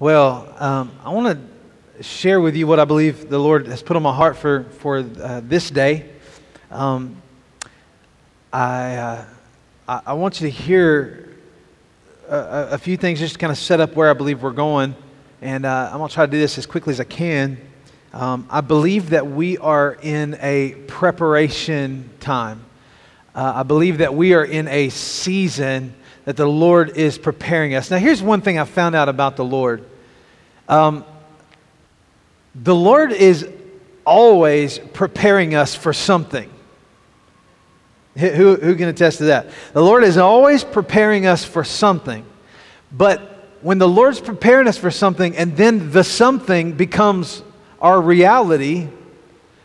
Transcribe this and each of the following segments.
Well, um, I want to share with you what I believe the Lord has put on my heart for, for uh, this day. Um, I, uh, I, want you to hear a, a, few things just to kind of set up where I believe we're going. And uh, I'm going to try to do this as quickly as I can. Um, I believe that we are in a preparation time. Uh, I believe that we are in a season that the Lord is preparing us. Now, here's one thing I found out about the Lord um, the Lord is always preparing us for something. Who, who can attest to that? The Lord is always preparing us for something. But when the Lord's preparing us for something and then the something becomes our reality,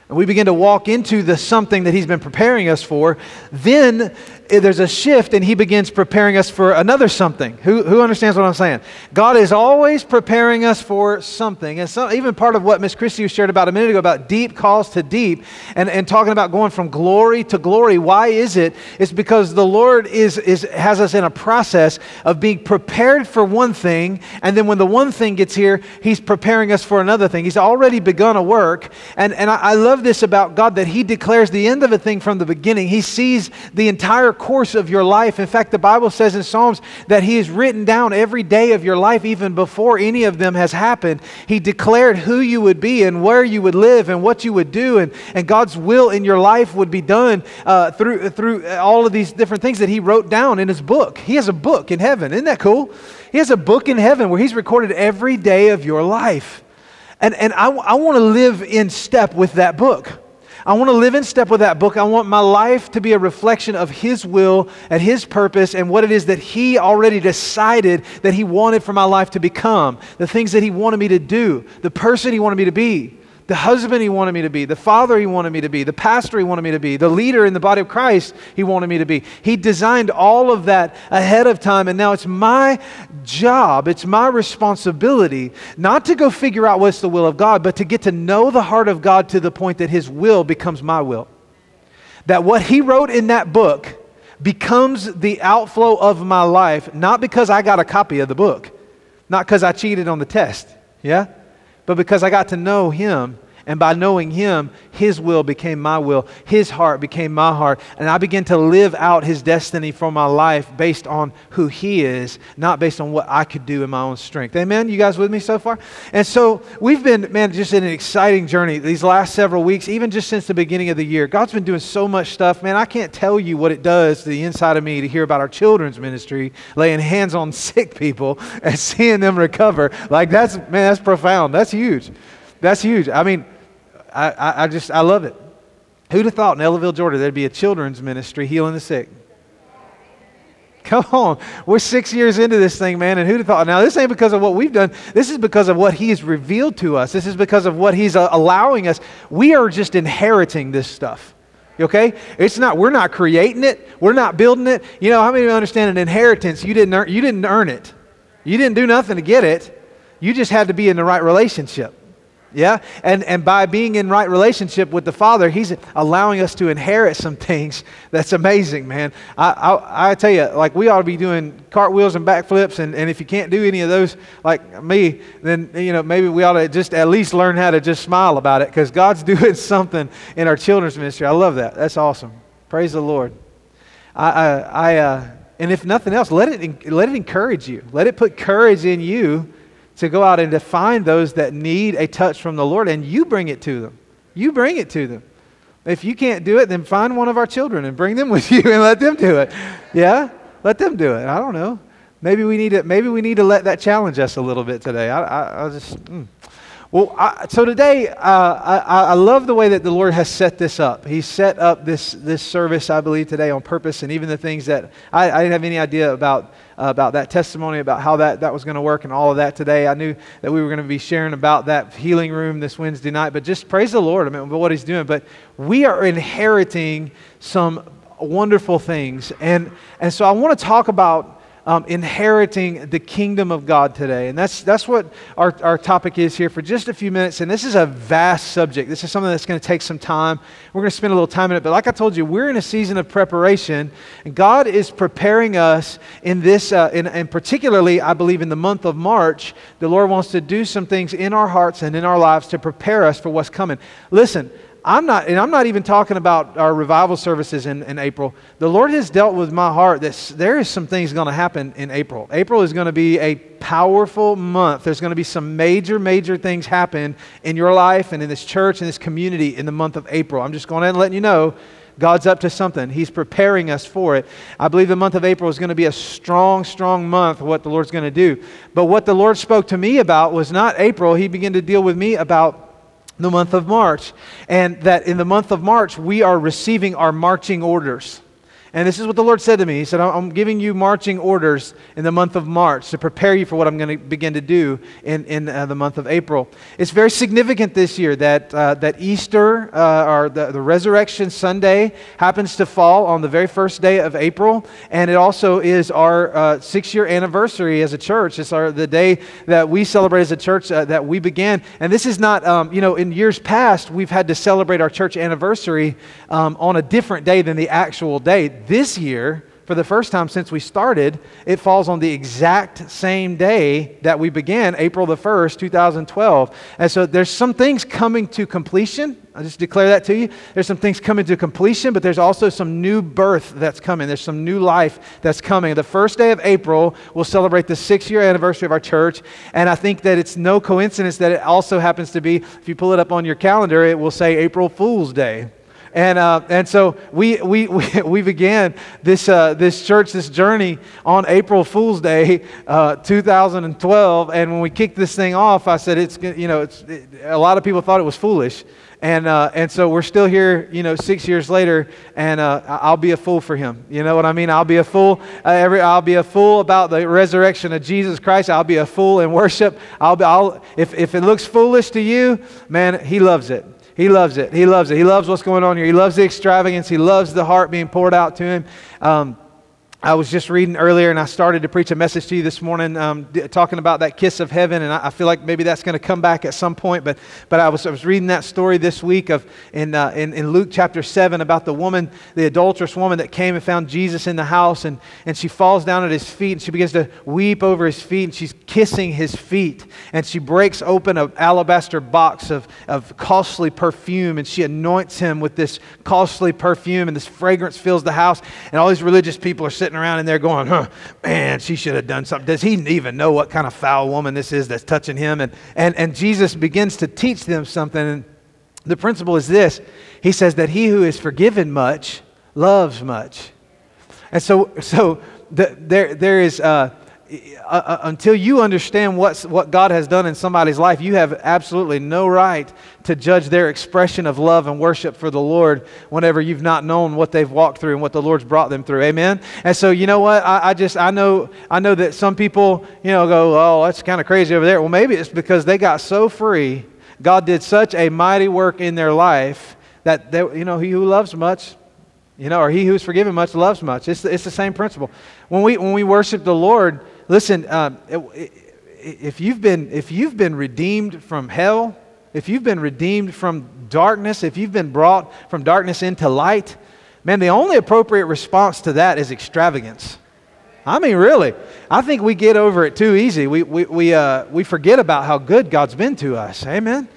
and we begin to walk into the something that He's been preparing us for, then Eh, there's a shift and he begins preparing us for another something. Who, who understands what I'm saying? God is always preparing us for something. And so, even part of what Miss Christie shared about a minute ago about deep calls to deep and, and talking about going from glory to glory. Why is it? It's because the Lord is, is, has us in a process of being prepared for one thing. And then when the one thing gets here, he's preparing us for another thing. He's already begun a work. And, and I, I love this about God that he declares the end of a thing from the beginning. He sees the entire course of your life. In fact, the Bible says in Psalms that He has written down every day of your life, even before any of them has happened. He declared who you would be and where you would live and what you would do, and, and God's will in your life would be done uh, through, through all of these different things that He wrote down in His book. He has a book in heaven. Isn't that cool? He has a book in heaven where He's recorded every day of your life. And, and I, I want to live in step with that book. I want to live in step with that book. I want my life to be a reflection of His will and His purpose and what it is that He already decided that He wanted for my life to become, the things that He wanted me to do, the person He wanted me to be the husband he wanted me to be, the father he wanted me to be, the pastor he wanted me to be, the leader in the body of Christ he wanted me to be. He designed all of that ahead of time, and now it's my job, it's my responsibility not to go figure out what's the will of God, but to get to know the heart of God to the point that his will becomes my will. That what he wrote in that book becomes the outflow of my life, not because I got a copy of the book, not because I cheated on the test. Yeah? But because I got to know Him. And by knowing Him, His will became my will. His heart became my heart. And I began to live out His destiny for my life based on who He is, not based on what I could do in my own strength. Amen? You guys with me so far? And so we've been, man, just in an exciting journey these last several weeks, even just since the beginning of the year. God's been doing so much stuff. Man, I can't tell you what it does to the inside of me to hear about our children's ministry, laying hands on sick people and seeing them recover. Like, that's, man, that's profound. That's huge. That's huge. I mean, I, I, I just, I love it. Who'd have thought in Ellaville, Georgia, there'd be a children's ministry healing the sick? Come on. We're six years into this thing, man, and who'd have thought? Now, this ain't because of what we've done. This is because of what He's revealed to us. This is because of what He's uh, allowing us. We are just inheriting this stuff. Okay? It's not, we're not creating it. We're not building it. You know, how many of you understand an inheritance? You didn't earn, you didn't earn it. You didn't do nothing to get it. You just had to be in the right relationship. Yeah? And, and by being in right relationship with the Father, He's allowing us to inherit some things that's amazing, man. I, I, I tell you, like, we ought to be doing cartwheels and backflips, and, and if you can't do any of those like me, then, you know, maybe we ought to just at least learn how to just smile about it because God's doing something in our children's ministry. I love that. That's awesome. Praise the Lord. I, I, I uh, and if nothing else, let it, let it encourage you. Let it put courage in you to go out and to find those that need a touch from the Lord, and you bring it to them. You bring it to them. If you can't do it, then find one of our children and bring them with you and let them do it. Yeah? Let them do it. I don't know. Maybe we need to, maybe we need to let that challenge us a little bit today. I, I, I just, mm. Well, I, so today, uh, I, I love the way that the Lord has set this up. He set up this, this service, I believe, today on purpose, and even the things that I, I didn't have any idea about uh, about that testimony, about how that, that was going to work, and all of that today. I knew that we were going to be sharing about that healing room this Wednesday night, but just praise the Lord I mean, what He's doing. But we are inheriting some wonderful things. And, and so I want to talk about um, inheriting the kingdom of God today. And that's, that's what our, our topic is here for just a few minutes. And this is a vast subject. This is something that's going to take some time. We're going to spend a little time in it. But like I told you, we're in a season of preparation. And God is preparing us in this, uh, in, and particularly, I believe, in the month of March, the Lord wants to do some things in our hearts and in our lives to prepare us for what's coming. Listen, I'm not, and I'm not even talking about our revival services in, in April. The Lord has dealt with my heart that there is some things going to happen in April. April is going to be a powerful month. There's going to be some major, major things happen in your life and in this church and this community in the month of April. I'm just going to let you know God's up to something. He's preparing us for it. I believe the month of April is going to be a strong, strong month, what the Lord's going to do. But what the Lord spoke to me about was not April. He began to deal with me about the month of March. And that in the month of March, we are receiving our marching orders. And this is what the Lord said to me. He said, I'm giving you marching orders in the month of March to prepare you for what I'm going to begin to do in, in uh, the month of April. It's very significant this year that, uh, that Easter, uh, or the, the Resurrection Sunday, happens to fall on the very first day of April. And it also is our uh, six year anniversary as a church. It's our, the day that we celebrate as a church uh, that we began. And this is not, um, you know, in years past, we've had to celebrate our church anniversary um, on a different day than the actual day this year, for the first time since we started, it falls on the exact same day that we began, April the 1st, 2012. And so there's some things coming to completion. I'll just declare that to you. There's some things coming to completion, but there's also some new birth that's coming. There's some new life that's coming. The first day of April, we'll celebrate the six year anniversary of our church. And I think that it's no coincidence that it also happens to be, if you pull it up on your calendar, it will say April Fool's Day. And, uh, and so we, we, we, we began this, uh, this church, this journey on April Fool's Day, uh, 2012. And when we kicked this thing off, I said, it's, you know, it's, it, a lot of people thought it was foolish. And, uh, and so we're still here, you know, six years later, and uh, I'll be a fool for him. You know what I mean? I'll be a fool. Uh, every, I'll be a fool about the resurrection of Jesus Christ. I'll be a fool in worship. I'll be, I'll, if, if it looks foolish to you, man, he loves it. He loves it. He loves it. He loves what's going on here. He loves the extravagance. He loves the heart being poured out to him. Um, I was just reading earlier, and I started to preach a message to you this morning, um, talking about that kiss of heaven, and I, I feel like maybe that's going to come back at some point. But, but I was I was reading that story this week of in, uh, in in Luke chapter seven about the woman, the adulterous woman that came and found Jesus in the house, and and she falls down at his feet, and she begins to weep over his feet, and she's kissing his feet, and she breaks open an alabaster box of of costly perfume, and she anoints him with this costly perfume, and this fragrance fills the house, and all these religious people are sitting sitting around in there going, huh, man, she should have done something. Does he even know what kind of foul woman this is that's touching him? And, and, and Jesus begins to teach them something. And the principle is this He says that he who is forgiven much loves much. And so, so the, there, there is. Uh, uh, uh, until you understand what's, what God has done in somebody's life, you have absolutely no right to judge their expression of love and worship for the Lord whenever you've not known what they've walked through and what the Lord's brought them through. Amen. And so you know what? I, I just I know I know that some people you know go, oh, that's kind of crazy over there. Well, maybe it's because they got so free. God did such a mighty work in their life that they, you know he who loves much you know, or he who's forgiven much loves much. It's the, it's the same principle. When we, when we worship the Lord, Listen, um, if, you've been, if you've been redeemed from hell, if you've been redeemed from darkness, if you've been brought from darkness into light, man, the only appropriate response to that is extravagance. I mean, really. I think we get over it too easy. We, we, we, uh, we forget about how good God's been to us. Amen.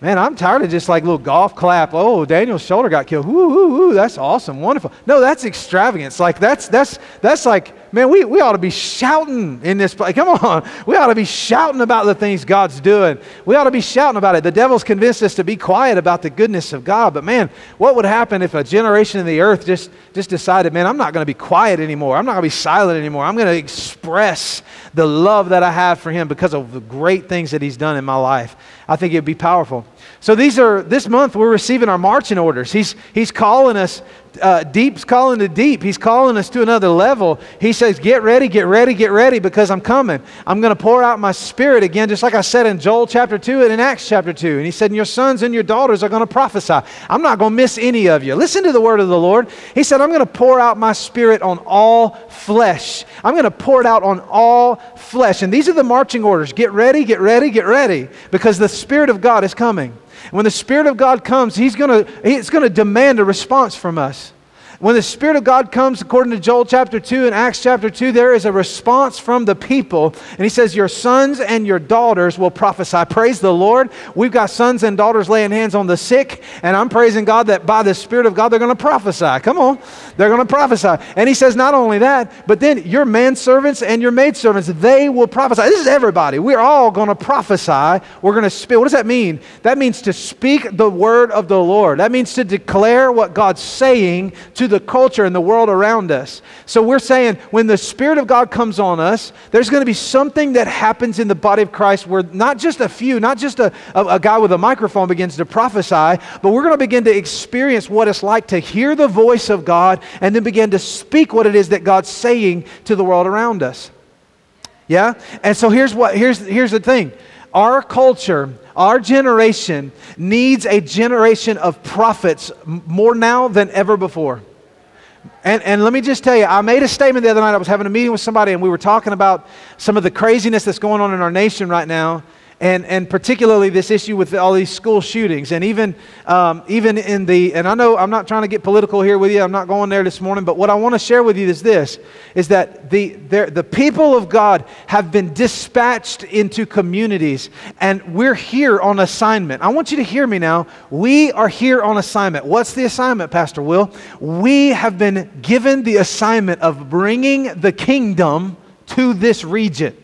Man, I'm tired of just like little golf clap. Oh, Daniel's shoulder got killed. Woo, woo, woo. That's awesome. Wonderful. No, that's extravagance. Like that's that's that's like Man, we, we ought to be shouting in this place. Come on. We ought to be shouting about the things God's doing. We ought to be shouting about it. The devil's convinced us to be quiet about the goodness of God. But man, what would happen if a generation in the earth just, just decided, man, I'm not going to be quiet anymore. I'm not going to be silent anymore. I'm going to express the love that I have for him because of the great things that he's done in my life. I think it'd be powerful. So these are this month we're receiving our marching orders. He's he's calling us uh, deep's calling to deep. He's calling us to another level. He says, Get ready, get ready, get ready because I'm coming. I'm going to pour out my spirit again, just like I said in Joel chapter 2 and in Acts chapter 2. And he said, and Your sons and your daughters are going to prophesy. I'm not going to miss any of you. Listen to the word of the Lord. He said, I'm going to pour out my spirit on all flesh. I'm going to pour it out on all flesh. And these are the marching orders get ready, get ready, get ready because the Spirit of God is coming. When the Spirit of God comes, He's to, He's going to demand a response from us. When the Spirit of God comes, according to Joel chapter 2 and Acts chapter 2, there is a response from the people. And he says, Your sons and your daughters will prophesy. Praise the Lord. We've got sons and daughters laying hands on the sick. And I'm praising God that by the Spirit of God, they're going to prophesy. Come on. They're going to prophesy. And he says, Not only that, but then your manservants and your maidservants, they will prophesy. This is everybody. We're all going to prophesy. We're going to speak. What does that mean? That means to speak the word of the Lord. That means to declare what God's saying to the culture and the world around us. So we're saying when the Spirit of God comes on us, there's going to be something that happens in the body of Christ where not just a few, not just a, a, a guy with a microphone begins to prophesy, but we're going to begin to experience what it's like to hear the voice of God and then begin to speak what it is that God's saying to the world around us. Yeah? And so here's what here's here's the thing. Our culture our generation needs a generation of prophets more now than ever before. And, and let me just tell you, I made a statement the other night. I was having a meeting with somebody, and we were talking about some of the craziness that's going on in our nation right now and, and particularly this issue with all these school shootings. And even, um, even in the, and I know I'm not trying to get political here with you, I'm not going there this morning, but what I want to share with you is this, is that the, the people of God have been dispatched into communities, and we're here on assignment. I want you to hear me now. We are here on assignment. What's the assignment, Pastor Will? We have been given the assignment of bringing the kingdom to this region.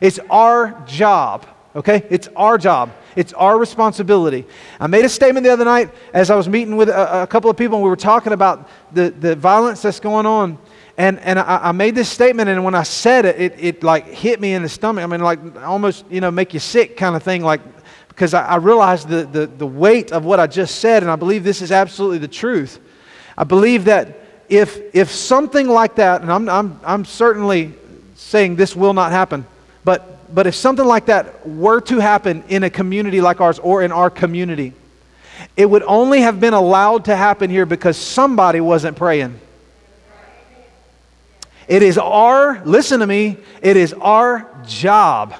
It's our job okay? It's our job, it's our responsibility. I made a statement the other night as I was meeting with a, a couple of people and we were talking about the, the violence that's going on. And, and I, I, made this statement, and when I said it, it, it like hit me in the stomach. I mean, like almost, you know, make you sick kind of thing, like, because I, I realized the, the, the weight of what I just said, and I believe this is absolutely the truth. I believe that if, if something like that, and I'm, I'm, I'm certainly saying this will not happen, but but if something like that were to happen in a community like ours or in our community, it would only have been allowed to happen here because somebody wasn't praying. It is our, listen to me, it is our job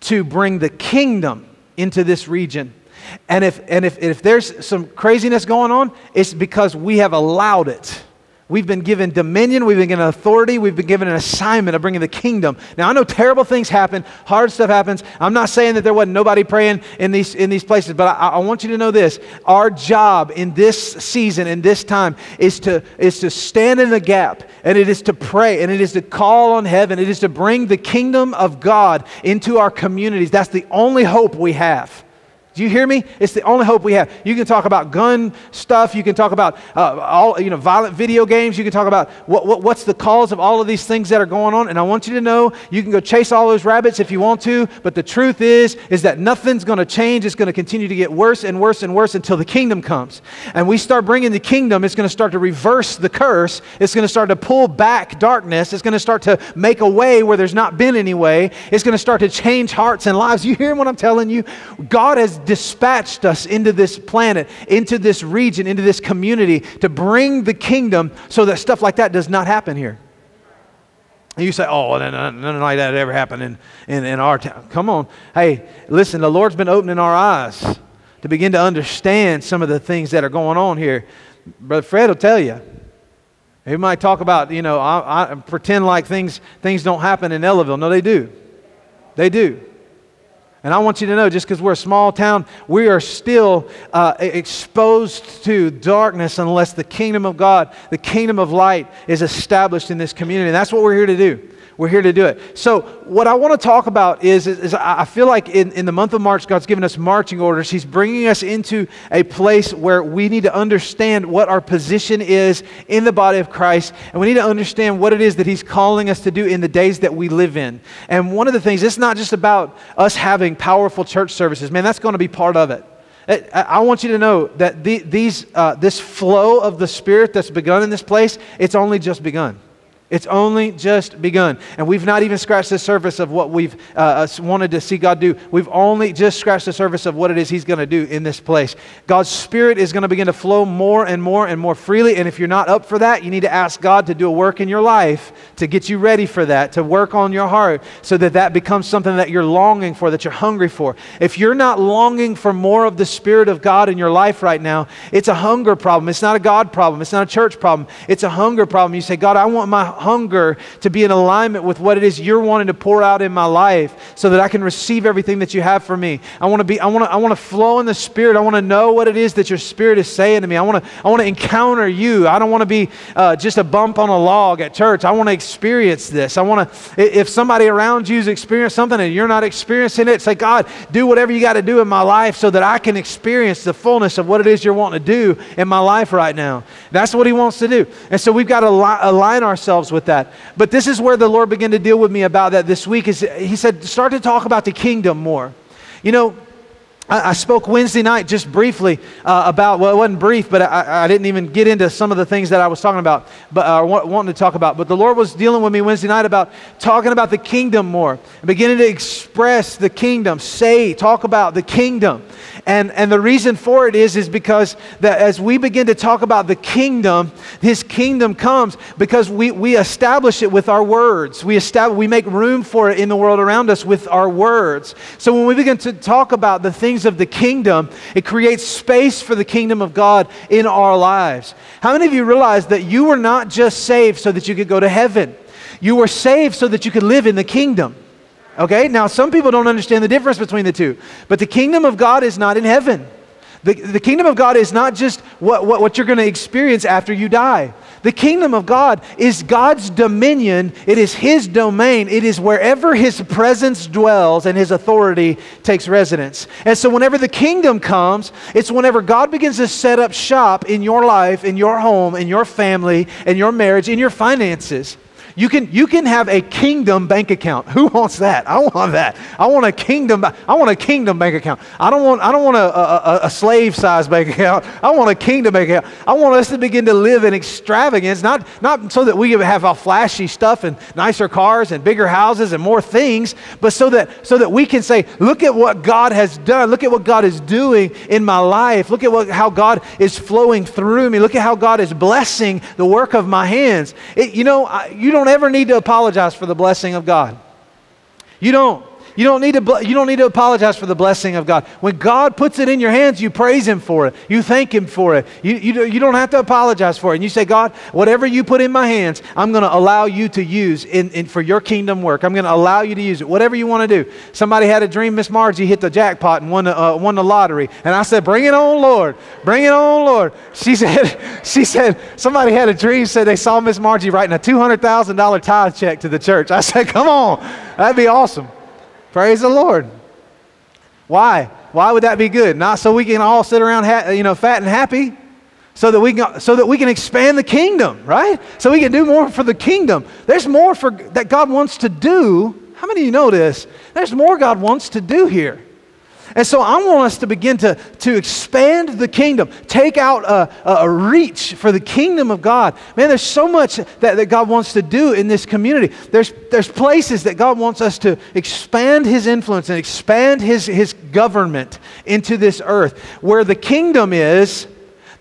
to bring the kingdom into this region. And if, and if, if there's some craziness going on, it's because we have allowed it. We've been given dominion, we've been given authority, we've been given an assignment of bringing the kingdom. Now, I know terrible things happen, hard stuff happens. I'm not saying that there wasn't nobody praying in these, in these places, but I, I want you to know this. Our job in this season, in this time, is to, is to stand in the gap, and it is to pray, and it is to call on heaven, it is to bring the kingdom of God into our communities. That's the only hope we have. Do you hear me? It's the only hope we have. You can talk about gun stuff. You can talk about uh, all you know, violent video games. You can talk about what, what, what's the cause of all of these things that are going on. And I want you to know you can go chase all those rabbits if you want to. But the truth is, is that nothing's going to change. It's going to continue to get worse and worse and worse until the kingdom comes. And we start bringing the kingdom. It's going to start to reverse the curse. It's going to start to pull back darkness. It's going to start to make a way where there's not been any way. It's going to start to change hearts and lives. You hear what I'm telling you? God has dispatched us into this planet, into this region, into this community to bring the kingdom so that stuff like that does not happen here. And you say, oh, none like that ever happened in, in, in our town. Come on. Hey, listen, the Lord's been opening our eyes to begin to understand some of the things that are going on here. Brother Fred will tell you. He might talk about, you know, I, I pretend like things, things don't happen in Ellaville. No, they do. They do. And I want you to know, just because we're a small town, we are still uh, exposed to darkness unless the kingdom of God, the kingdom of light, is established in this community. And that's what we're here to do. We're here to do it. So, what I want to talk about is, is, is I feel like in, in the month of March, God's given us marching orders. He's bringing us into a place where we need to understand what our position is in the body of Christ, and we need to understand what it is that He's calling us to do in the days that we live in. And one of the things, it's not just about us having powerful church services. Man, that's going to be part of it. I want you to know that the, these, uh, this flow of the Spirit that's begun in this place, it's only just begun. It's only just begun. And we've not even scratched the surface of what we've uh, uh wanted to see God do. We've only just scratched the surface of what it is He's going to do in this place. God's Spirit is going to begin to flow more and more and more freely. And if you're not up for that, you need to ask God to do a work in your life to get you ready for that, to work on your heart so that that becomes something that you're longing for, that you're hungry for. If you're not longing for more of the Spirit of God in your life right now, it's a hunger problem. It's not a God problem. It's not a church problem. It's a hunger problem. You say, God, I want my hunger to be in alignment with what it is you're wanting to pour out in my life so that I can receive everything that you have for me. I want to be, I want to, I want to flow in the Spirit. I want to know what it is that your Spirit is saying to me. I want to, I want to encounter you. I don't want to be uh, just a bump on a log at church. I want to experience this. I want to, if somebody around you's experienced something and you're not experiencing it, say, God, do whatever you got to do in my life so that I can experience the fullness of what it is you're wanting to do in my life right now. That's what He wants to do. And so we've got to align ourselves with that. But this is where the Lord began to deal with me about that this week. Is He said, start to talk about the kingdom more. You know, I, spoke Wednesday night just briefly uh, about, well, it wasn't brief, but I, I, didn't even get into some of the things that I was talking about, but uh, wanting to talk about. But the Lord was dealing with me Wednesday night about talking about the kingdom more, and beginning to express the kingdom, say, talk about the kingdom. And, and the reason for it is, is because that as we begin to talk about the kingdom, his kingdom comes because we, we establish it with our words. We, establish, we make room for it in the world around us with our words. So when we begin to talk about the things of the kingdom, it creates space for the kingdom of God in our lives. How many of you realize that you were not just saved so that you could go to heaven? You were saved so that you could live in the kingdom. Okay? Now, some people don't understand the difference between the two, but the kingdom of God is not in heaven. The, the kingdom of God is not just what, what, what you're going to experience after you die. The kingdom of God is God's dominion, it is His domain, it is wherever His presence dwells and His authority takes residence. And so, whenever the kingdom comes, it's whenever God begins to set up shop in your life, in your home, in your family, in your marriage, in your finances. You can, you can have a kingdom bank account. Who wants that? I want that. I want a kingdom. I want a kingdom bank account. I don't want, I don't want a, a, a slave size bank account. I want a kingdom bank account. I want us to begin to live in extravagance, not, not so that we have all flashy stuff and nicer cars and bigger houses and more things, but so that, so that we can say, look at what God has done. Look at what God is doing in my life. Look at what, how God is flowing through me. Look at how God is blessing the work of my hands. It, you know, you don't ever need to apologize for the blessing of God. You don't. You don't, need to, you don't need to apologize for the blessing of God. When God puts it in your hands, you praise Him for it. You thank Him for it. You, you, you don't have to apologize for it. And you say, God, whatever you put in my hands, I'm going to allow you to use in, in, for your kingdom work. I'm going to allow you to use it. Whatever you want to do. Somebody had a dream, Miss Margie hit the jackpot and won uh, won the lottery. And I said, Bring it on, Lord. Bring it on, Lord. She said, she said, somebody had a dream, said they saw Miss Margie writing a $200,000 tithe check to the church. I said, Come on. That'd be awesome. Praise the Lord. Why? Why would that be good? Not so we can all sit around, ha- you know, fat and happy, so that we can, so that we can expand the kingdom, right? So we can do more for the kingdom. There's more for that God wants to do. How many of you know this? There's more God wants to do here. And so I want us to begin to, to expand the kingdom, take out a, a reach for the kingdom of God. Man, there's so much that, that God wants to do in this community. There's, there's places that God wants us to expand His influence and expand His, his government into this earth. Where the kingdom is,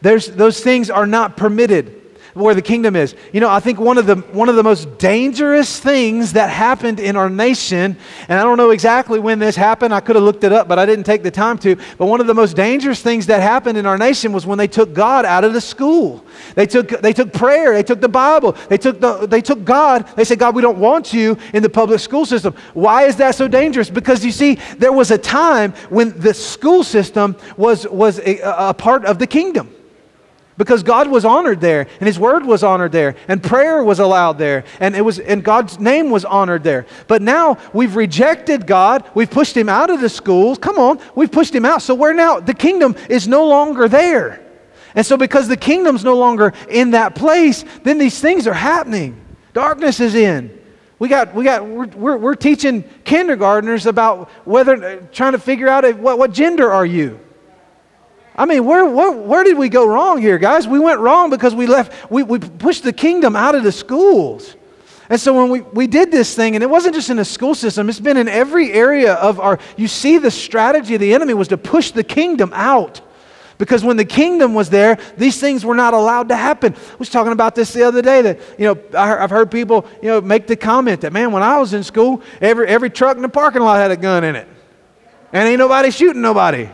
there's, those things are not permitted where the kingdom is. You know, I think one of the one of the most dangerous things that happened in our nation, and I don't know exactly when this happened. I could have looked it up, but I didn't take the time to. But one of the most dangerous things that happened in our nation was when they took God out of the school. They took they took prayer, they took the Bible, they took the they took God. They said, God, we don't want you in the public school system. Why is that so dangerous? Because you see, there was a time when the school system was was a, a part of the kingdom because God was honored there and his word was honored there and prayer was allowed there and it was and God's name was honored there. But now we've rejected God, we've pushed him out of the schools. Come on, we've pushed him out. So we're now the kingdom is no longer there. And so because the kingdom's no longer in that place, then these things are happening. Darkness is in. We got, we got, we're, we're, we're teaching kindergartners about whether, trying to figure out what, what gender are you? I mean, where, where, where did we go wrong here, guys? We went wrong because we left, we, we pushed the kingdom out of the schools. And so when we, we did this thing, and it wasn't just in the school system, it's been in every area of our, you see the strategy of the enemy was to push the kingdom out. Because when the kingdom was there, these things were not allowed to happen. I was talking about this the other day that, you know, I've heard people, you know, make the comment that, man, when I was in school, every, every truck in the parking lot had a gun in it. And ain't nobody shooting nobody.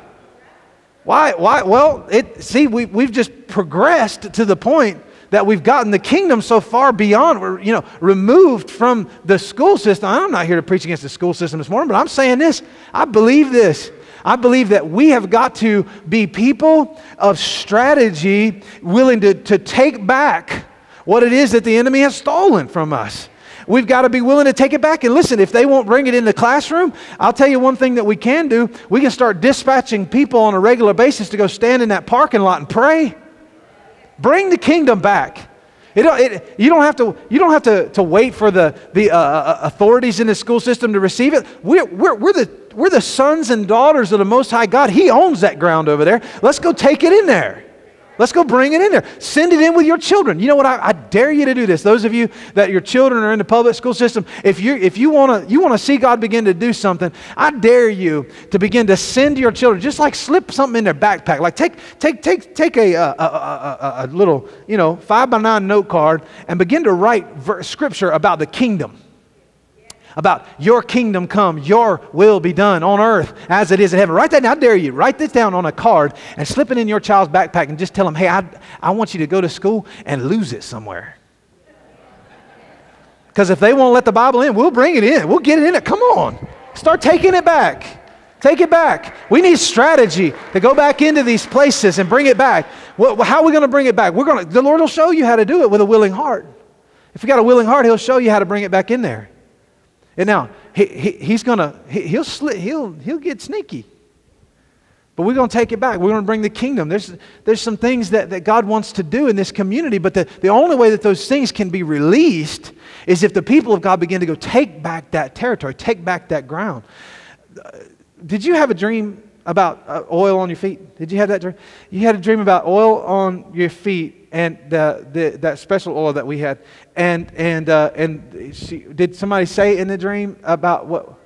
Why? Why? Well, it, see, we, we've just progressed to the point that we've gotten the kingdom so far beyond, we're, you know, removed from the school system. I'm not here to preach against the school system this morning, but I'm saying this. I believe this. I believe that we have got to be people of strategy, willing to, to take back what it is that the enemy has stolen from us. We've got to be willing to take it back. And listen, if they won't bring it in the classroom, I'll tell you one thing that we can do. We can start dispatching people on a regular basis to go stand in that parking lot and pray. Bring the kingdom back. It, it, you don't have to, you don't have to, to wait for the, the uh, uh, authorities in the school system to receive it. We're, we're, we're, the, we're the sons and daughters of the Most High God. He owns that ground over there. Let's go take it in there. Let's go bring it in there. Send it in with your children. You know what? I, I, dare you to do this. Those of you that your children are in the public school system, if you if you want to you want to see God begin to do something, I dare you to begin to send your children. Just like slip something in their backpack. Like take take take take a a, a, a, a little you know five by nine note card and begin to write ver- scripture about the kingdom about your kingdom come, your will be done on earth as it is in heaven. Write that down. I dare you. Write this down on a card and slip it in your child's backpack and just tell them, hey, I, I want you to go to school and lose it somewhere. Because if they won't let the Bible in, we'll bring it in. We'll get it in it. Come on. Start taking it back. Take it back. We need strategy to go back into these places and bring it back. Well, how are we going to bring it back? We're going to, the Lord will show you how to do it with a willing heart. If you got a willing heart, He'll show you how to bring it back in there. And now, he, he, he's going to, he, he'll, sli- he'll, he'll get sneaky. But we're going to take it back. We're going to bring the kingdom. There's, there's some things that, that God wants to do in this community, but the, the only way that those things can be released is if the people of God begin to go take back that territory, take back that ground. Did you have a dream about uh, oil on your feet? Did you have that dream? You had a dream about oil on your feet and the, the, that special oil that we had. And, and, uh, and she, did somebody say in the dream about what?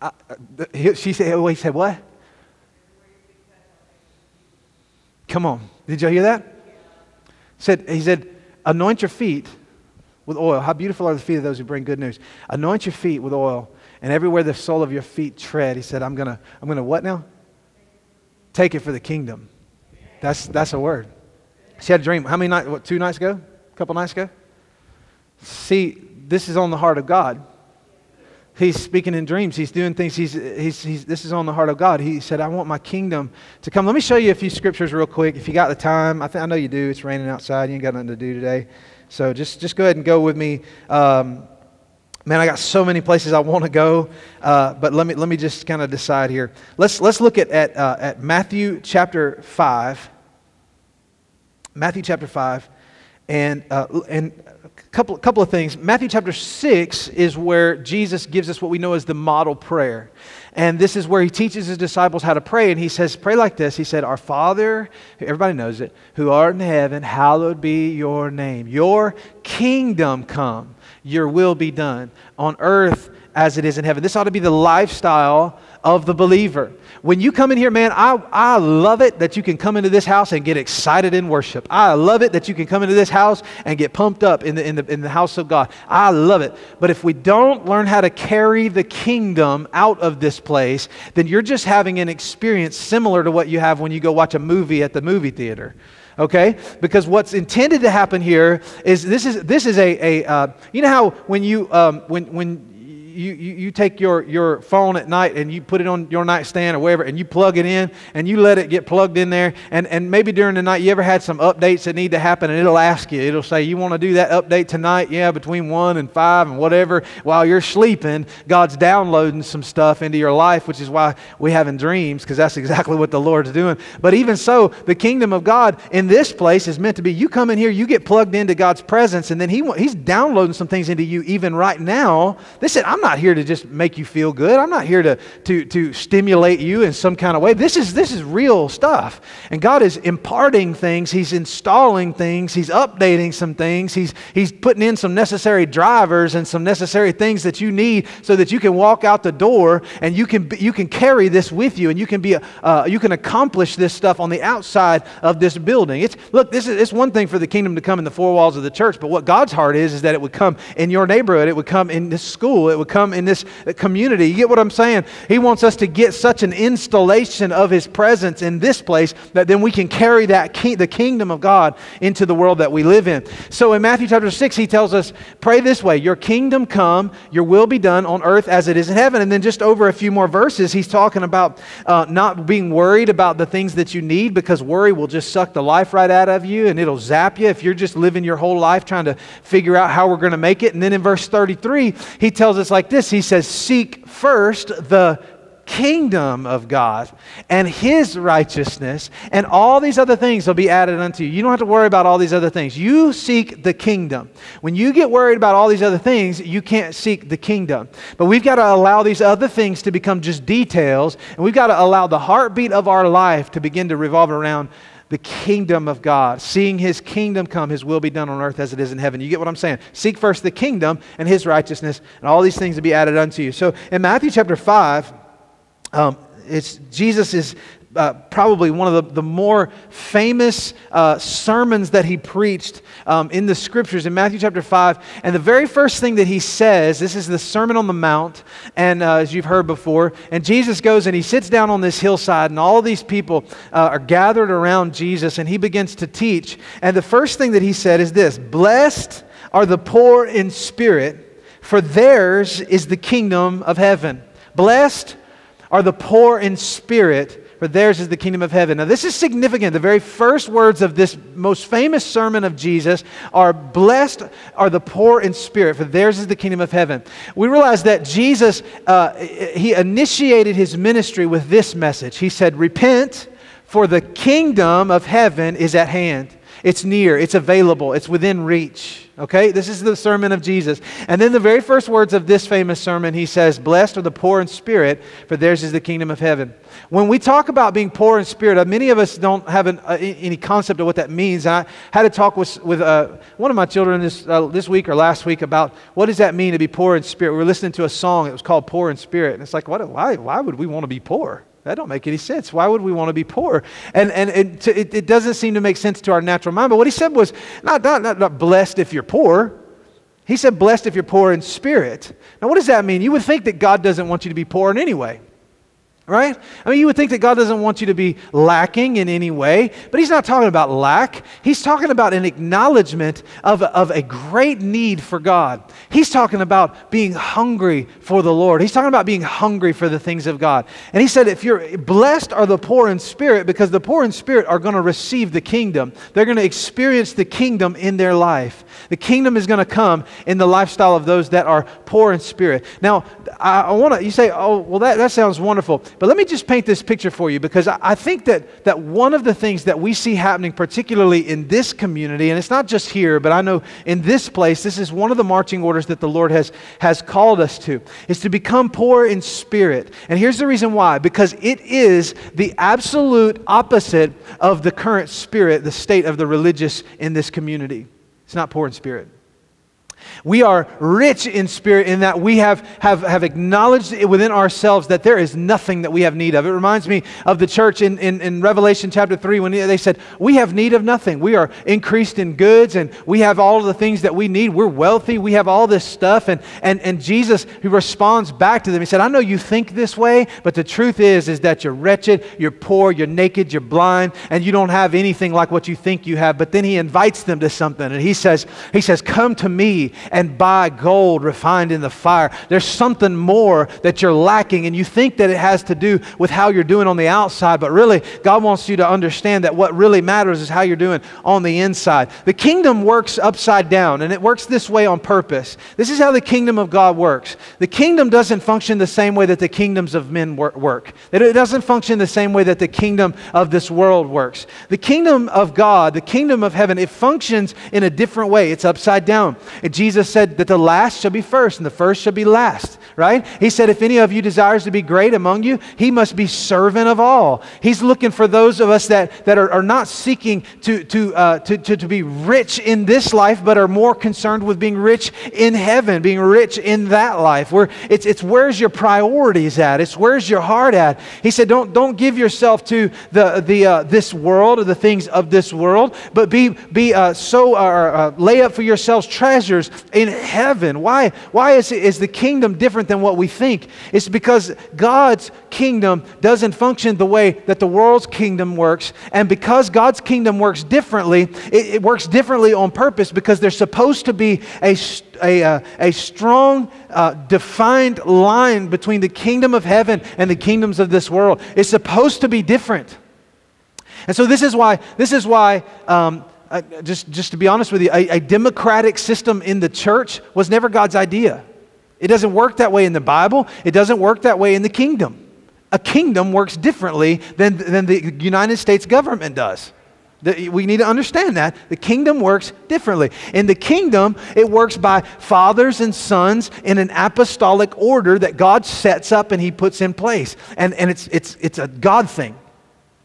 Uh, she said, oh, he said, what? Come on. Did y'all hear that? Said, he said, anoint your feet with oil. How beautiful are the feet of those who bring good news. Anoint your feet with oil, and everywhere the sole of your feet tread, he said, I'm going to, I'm going to what now? Take it for the kingdom. That's, that's a word. She had a dream. How many nights? What, two nights ago? A couple nights ago? See, this is on the heart of God. He's speaking in dreams. He's doing things. He's, he's, he's, this is on the heart of God. He said, I want my kingdom to come. Let me show you a few scriptures real quick. If you got the time, I, think, I know you do. It's raining outside. You ain't got nothing to do today. So just, just go ahead and go with me. Um, man, I got so many places I want to go, uh, but let me, let me just kind of decide here. Let's, let's look at, at, uh, at Matthew chapter 5. Matthew chapter 5. And, uh, and a couple, couple of things. Matthew chapter 6 is where Jesus gives us what we know as the model prayer. And this is where he teaches his disciples how to pray. And he says, Pray like this. He said, Our Father, everybody knows it, who art in heaven, hallowed be your name. Your kingdom come, your will be done on earth as it is in heaven. This ought to be the lifestyle of the believer. When you come in here, man, I, I love it that you can come into this house and get excited in worship. I love it that you can come into this house and get pumped up in the, in the, in the house of God. I love it. But if we don't learn how to carry the kingdom out of this place, then you're just having an experience similar to what you have when you go watch a movie at the movie theater okay? Because what's intended to happen here is this is this is a, a uh, you know how when you um, when when you, you, you take your, your phone at night and you put it on your nightstand or wherever and you plug it in and you let it get plugged in there. And, and maybe during the night you ever had some updates that need to happen and it'll ask you, it'll say, You want to do that update tonight? Yeah, between 1 and 5 and whatever. While you're sleeping, God's downloading some stuff into your life, which is why we having dreams because that's exactly what the Lord's doing. But even so, the kingdom of God in this place is meant to be you come in here, you get plugged into God's presence, and then he, He's downloading some things into you even right now. They said, I'm not here to just make you feel good. I'm not here to, to, to stimulate you in some kind of way. This is, this is real stuff. And God is imparting things, He's installing things, He's updating some things, He's, he's putting in some necessary drivers and some necessary things that you need so that you can walk out the door and you can, you can carry this with you and you can, be, uh, you can accomplish this stuff on the outside of this building. It's, look, this is, it's one thing for the kingdom to come in the four walls of the church, but what God's heart is, is that it would come in your neighborhood, it would come in this school, it would come in this community. You get what I'm saying? He wants us to get such an installation of His presence in this place that then we can carry that king, the kingdom of God into the world that we live in. So in Matthew chapter 6, He tells us, pray this way Your kingdom come, your will be done on earth as it is in heaven. And then just over a few more verses, He's talking about uh, not being worried about the things that you need because worry will just suck the life right out of you and it'll zap you if you're just living your whole life trying to figure out how we're going to make it. And then in verse 33, he tells us like this He says, Seek first the kingdom of God and his righteousness, and all these other things will be added unto you. You don't have to worry about all these other things. You seek the kingdom. When you get worried about all these other things, you can't seek the kingdom. But we've got to allow these other things to become just details, and we've got to allow the heartbeat of our life to begin to revolve around the kingdom of God, seeing his kingdom come, his will be done on earth as it is in heaven. You get what I'm saying? Seek first the kingdom and his righteousness, and all these things will be added unto you. So in Matthew chapter 5, um, it's, Jesus is uh, probably one of the, the more famous uh, sermons that he preached um, in the scriptures in Matthew chapter 5. And the very first thing that he says, this is the Sermon on the Mount, and uh, as you've heard before, and Jesus goes and he sits down on this hillside, and all these people uh, are gathered around Jesus, and he begins to teach. And the first thing that he said is this Blessed are the poor in spirit, for theirs is the kingdom of heaven. Blessed are the poor in spirit, for theirs is the kingdom of heaven. Now, this is significant. The very first words of this most famous sermon of Jesus are Blessed are the poor in spirit, for theirs is the kingdom of heaven. We realize that Jesus, uh, he initiated his ministry with this message. He said, Repent, for the kingdom of heaven is at hand. It's near, it's available, it's within reach. Okay? This is the sermon of Jesus. And then the very first words of this famous sermon, he says, Blessed are the poor in spirit, for theirs is the kingdom of heaven. When we talk about being poor in spirit, uh, many of us don't have an, uh, any concept of what that means. I had a talk with, with uh, one of my children this, uh, this week or last week about what does that mean to be poor in spirit. We were listening to a song, it was called Poor in Spirit. And it's like, what, why, why would we want to be poor? That don't make any sense. Why would we want to be poor? And, and it, it, it, doesn't seem to make sense to our natural mind. But what he said was not, not, not, not blessed if you're poor. He said blessed if you're poor in spirit. Now, what does that mean? You would think that God doesn't want you to be poor in any way. Right? I mean, you would think that God doesn't want you to be lacking in any way, but He's not talking about lack. He's talking about an acknowledgement of, of a great need for God. He's talking about being hungry for the Lord. He's talking about being hungry for the things of God. And He said, if you're blessed are the poor in spirit, because the poor in spirit are going to receive the kingdom. They're going to experience the kingdom in their life. The kingdom is going to come in the lifestyle of those that are poor in spirit. Now, I, I want to, you say, oh, well, that, that sounds wonderful. But let me just paint this picture for you because I, I think that, that one of the things that we see happening, particularly in this community, and it's not just here, but I know in this place, this is one of the marching orders that the Lord has, has called us to, is to become poor in spirit. And here's the reason why because it is the absolute opposite of the current spirit, the state of the religious in this community. It's not poor in spirit. We are rich in spirit in that we have, have, have acknowledged within ourselves that there is nothing that we have need of. It reminds me of the church in, in, in Revelation chapter 3 when they said, We have need of nothing. We are increased in goods and we have all the things that we need. We're wealthy. We have all this stuff. And, and, and Jesus, he responds back to them. He said, I know you think this way, but the truth is, is that you're wretched, you're poor, you're naked, you're blind, and you don't have anything like what you think you have. But then he invites them to something and he says, he says, Come to me and buy gold refined in the fire. There's something more that you're lacking, and you think that it has to do with how you're doing on the outside, but really, God wants you to understand that what really matters is how you're doing on the inside. The kingdom works upside down, and it works this way on purpose. This is how the kingdom of God works. The kingdom doesn't function the same way that the kingdoms of men work. It doesn't function the same way that the kingdom of this world works. The kingdom of God, the kingdom of heaven, it functions in a different way. It's upside down. And Jesus said that the last shall be first and the first shall be last, right? He said, if any of you desires to be great among you, he must be servant of all. He's looking for those of us that, that are, are not seeking to, to, uh, to, to, to be rich in this life, but are more concerned with being rich in heaven, being rich in that life. Where it's, it's where's your priorities at? It's where's your heart at? He said, don't, don't give yourself to the, the, uh, this world or the things of this world, but be, be uh, so, uh, lay up for yourselves treasures in heaven. Why, why is, is the kingdom different than what we think? It's because God's kingdom doesn't function the way that the world's kingdom works. And because God's kingdom works differently, it, it works differently on purpose because there's supposed to be a, a, uh, a strong, uh, defined line between the kingdom of heaven and the kingdoms of this world. It's supposed to be different. And so this is why, this is why um, just, just to be honest with you, a, a democratic system in the church was never God's idea. It doesn't work that way in the Bible. It doesn't work that way in the kingdom. A kingdom works differently than, than the United States government does. The, we need to understand that. The kingdom works differently. In the kingdom, it works by fathers and sons in an apostolic order that God sets up and He puts in place. And, and it's, it's, it's a God thing,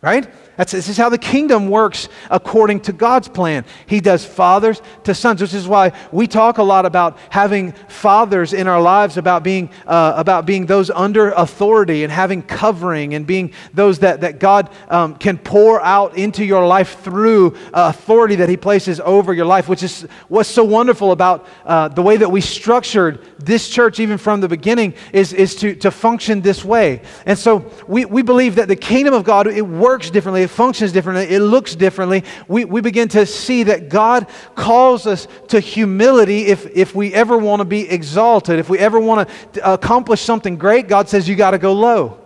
right? That's, this is how the kingdom works according to God's plan. He does fathers to sons, which is why we talk a lot about having fathers in our lives, about being, uh, about being those under authority and having covering and being those that, that God um, can pour out into your life through uh, authority that He places over your life, which is what's so wonderful about uh, the way that we structured this church, even from the beginning, is, is to, to function this way. And so we, we believe that the kingdom of God, it works differently it functions differently, it looks differently. We, we begin to see that God calls us to humility if, if we ever want to be exalted. If we ever want to accomplish something great, God says you got to go low.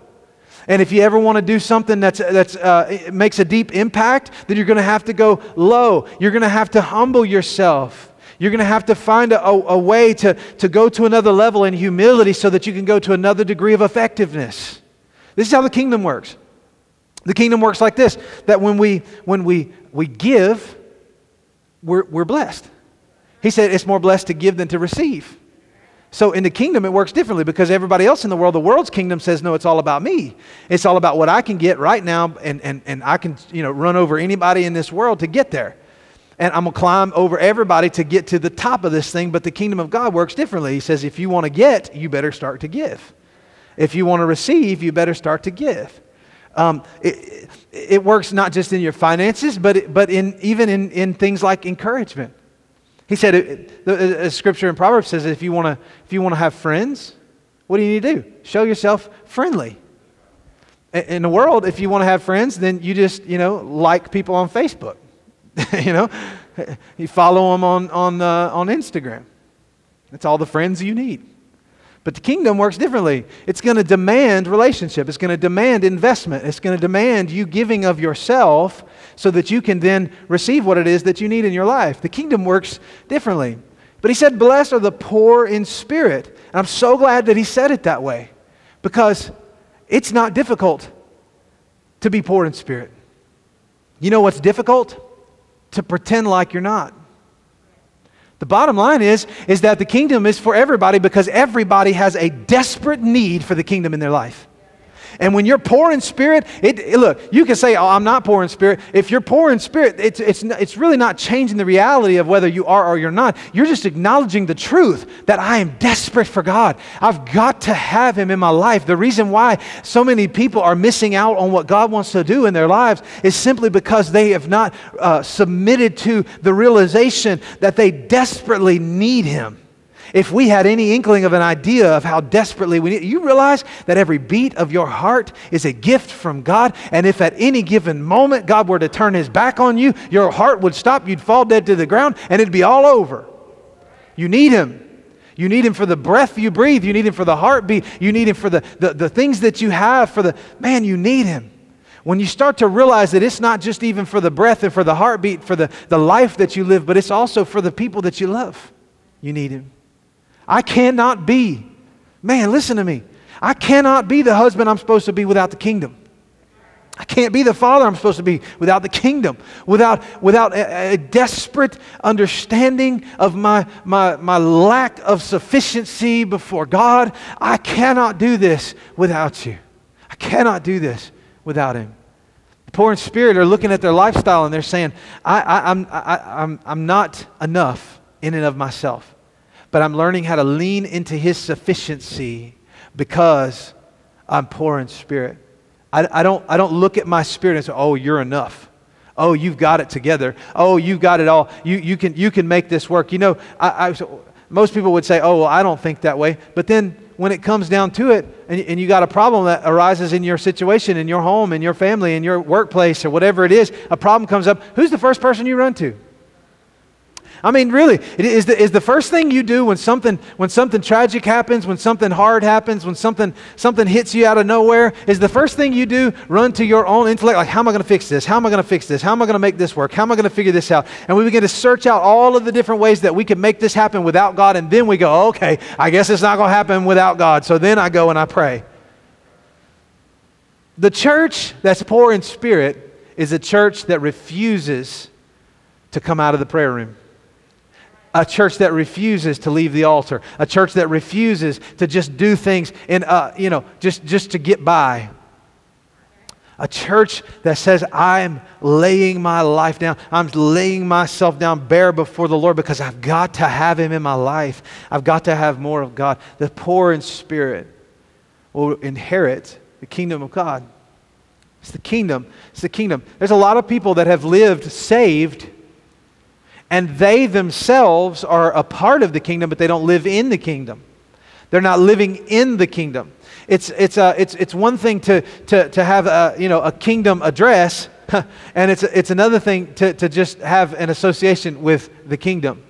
And if you ever want to do something that's, that's, uh, makes a deep impact, then you're going to have to go low. You're going to have to humble yourself. You're going to have to find a, a, way to, to go to another level in humility so that you can go to another degree of effectiveness. This is how the kingdom works. The kingdom works like this that when we, when we, we give, we're, we're blessed. He said it's more blessed to give than to receive. So in the kingdom, it works differently because everybody else in the world, the world's kingdom says, no, it's all about me. It's all about what I can get right now, and, and, and I can you know, run over anybody in this world to get there. And I'm going to climb over everybody to get to the top of this thing, but the kingdom of God works differently. He says, if you want to get, you better start to give. If you want to receive, you better start to give. Um, it, it, works not just in your finances, but, it, but in, even in, in things like encouragement. He said, it, the, scripture in Proverbs says, if you want to have friends, what do you need to do? Show yourself friendly. In the world, if you want to have friends, then you just, you know, like people on Facebook. you know, you follow them on, on, uh, on Instagram. That's all the friends you need. But the kingdom works differently. It's going to demand relationship. It's going to demand investment. It's going to demand you giving of yourself so that you can then receive what it is that you need in your life. The kingdom works differently. But he said, Blessed are the poor in spirit. And I'm so glad that he said it that way because it's not difficult to be poor in spirit. You know what's difficult? To pretend like you're not. The bottom line is, is that the kingdom is for everybody because everybody has a desperate need for the kingdom in their life. And when you're poor in spirit, it, it, look, you can say, oh, I'm not poor in spirit. If you're poor in spirit, it's, it's, it's really not changing the reality of whether you are or you're not. You're just acknowledging the truth that I am desperate for God. I've got to have Him in my life. The reason why so many people are missing out on what God wants to do in their lives is simply because they have not uh, submitted to the realization that they desperately need Him if we had any inkling of an idea of how desperately we need, you realize that every beat of your heart is a gift from God. And if at any given moment God were to turn his back on you, your heart would stop, you'd fall dead to the ground, and it'd be all over. You need him. You need him for the breath you breathe. You need him for the heartbeat. You need him for the, the, the things that you have, for the, man, you need him. When you start to realize that it's not just even for the breath and for the heartbeat, for the, the life that you live, but it's also for the people that you love, you need him. I cannot be Man, listen to me. I cannot be the husband I'm supposed to be without the kingdom. I can't be the father I'm supposed to be without the kingdom, without, without a, a, desperate understanding of my, my, my lack of sufficiency before God. I cannot do this without you. I cannot do this without Him. The poor in spirit are looking at their lifestyle and they're saying, I, I, I'm, I, I'm, I'm not enough in and of myself, but I'm learning how to lean into His sufficiency because I'm poor in spirit. I, I, don't, I don't look at my spirit and say, oh, you're enough. Oh, you've got it together. Oh, you've got it all. You, you, can, you can make this work. You know, I, I, most people would say, oh, well, I don't think that way. But then when it comes down to it, and, and you got a problem that arises in your situation, in your home, in your family, in your workplace, or whatever it is, a problem comes up, who's the first person you run to? I mean, really, is the, is the first thing you do when something, when something tragic happens, when something hard happens, when something, something hits you out of nowhere, is the first thing you do run to your own intellect? Like, how am I going to fix this? How am I going to fix this? How am I going to make this work? How am I going to figure this out? And we begin to search out all of the different ways that we can make this happen without God. And then we go, okay, I guess it's not going to happen without God. So then I go and I pray. The church that's poor in spirit is a church that refuses to come out of the prayer room a church that refuses to leave the altar, a church that refuses to just do things in, uh, you know, just, just to get by. A church that says, I'm laying my life down. I'm laying myself down bare before the Lord because I've got to have Him in my life. I've got to have more of God. The poor in spirit will inherit the kingdom of God. It's the kingdom. It's the kingdom. There's a lot of people that have lived saved and they themselves are a part of the kingdom, but they don't live in the kingdom. They're not living in the kingdom. It's, it's, a, it's, it's one thing to, to, to have a, you know, a kingdom address, and it's, it's another thing to, to just have an association with the kingdom.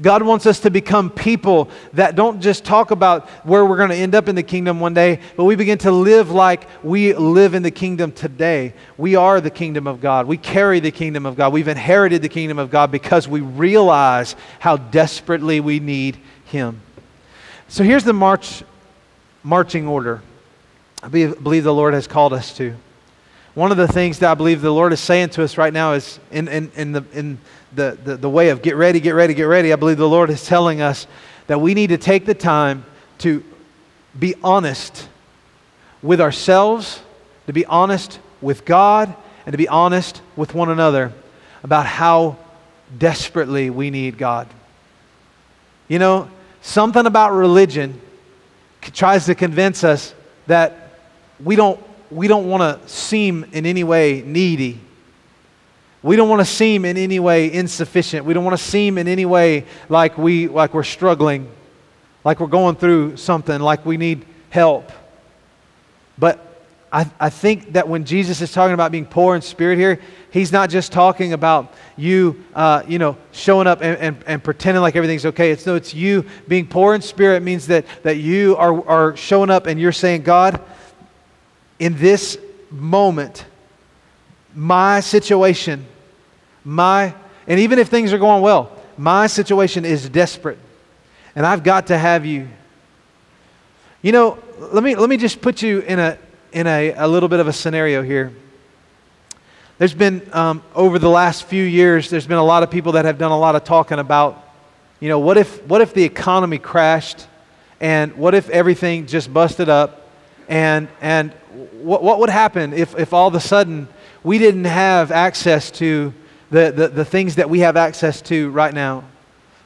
God wants us to become people that don't just talk about where we're going to end up in the kingdom one day, but we begin to live like we live in the kingdom today. We are the kingdom of God. We carry the kingdom of God. We've inherited the kingdom of God because we realize how desperately we need Him. So here's the march, marching order I believe the Lord has called us to. One of the things that I believe the Lord is saying to us right now is in, in, in, the, in the, the, the way of get ready, get ready, get ready, I believe the Lord is telling us that we need to take the time to be honest with ourselves, to be honest with God, and to be honest with one another about how desperately we need God. You know, something about religion tries to convince us that we don't, we don't want to seem in any way needy we don't want to seem in any way insufficient. We don't want to seem in any way like, we, like we're struggling, like we're going through something, like we need help. But I, I think that when Jesus is talking about being poor in spirit here, he's not just talking about you, uh, you know, showing up and, and, and, pretending like everything's okay. It's no, it's you being poor in spirit means that, that you are, are showing up and you're saying, God, in this moment, my situation, my, and even if things are going well, my situation is desperate. And I've got to have you. You know, let me, let me just put you in a, in a, a little bit of a scenario here. There's been, um, over the last few years, there's been a lot of people that have done a lot of talking about, you know, what if, what if the economy crashed and what if everything just busted up and, and what, what would happen if, if all of a sudden we didn't have access to the, the, the things that we have access to right now.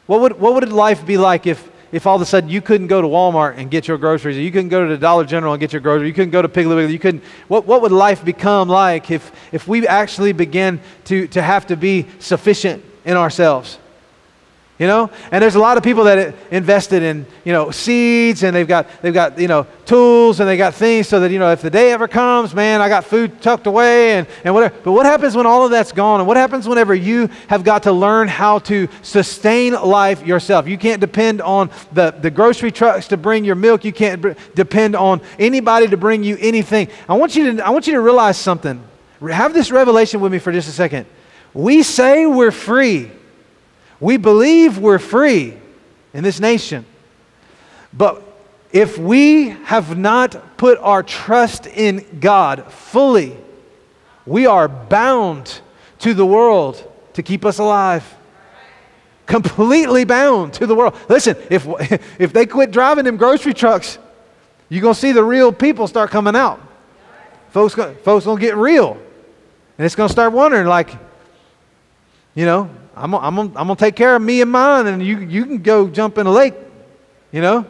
What would, what would life be like if, if all of a sudden you couldn't go to Walmart and get your groceries, or you couldn't go to the Dollar General and get your groceries, you couldn't go to Piggly Wiggly, you couldn't, what, what would life become like if, if we actually began to, to have to be sufficient in ourselves? You know? And there's a lot of people that invested in, you know, seeds and they've got they've got, you know, tools and they got things so that, you know, if the day ever comes, man, I got food tucked away and, and whatever. But what happens when all of that's gone? And what happens whenever you have got to learn how to sustain life yourself? You can't depend on the, the grocery trucks to bring your milk. You can't depend on anybody to bring you anything. I want you to I want you to realize something. Have this revelation with me for just a second. We say we're free. We believe we're free in this nation. But if we have not put our trust in God fully, we are bound to the world to keep us alive. Completely bound to the world. Listen, if, if they quit driving them grocery trucks, you're going to see the real people start coming out. Folks, folks going to get real. And it's going to start wondering, like, you know, I'm, I'm, I'm going to take care of me and mine, and you, you can go jump in a lake, you know?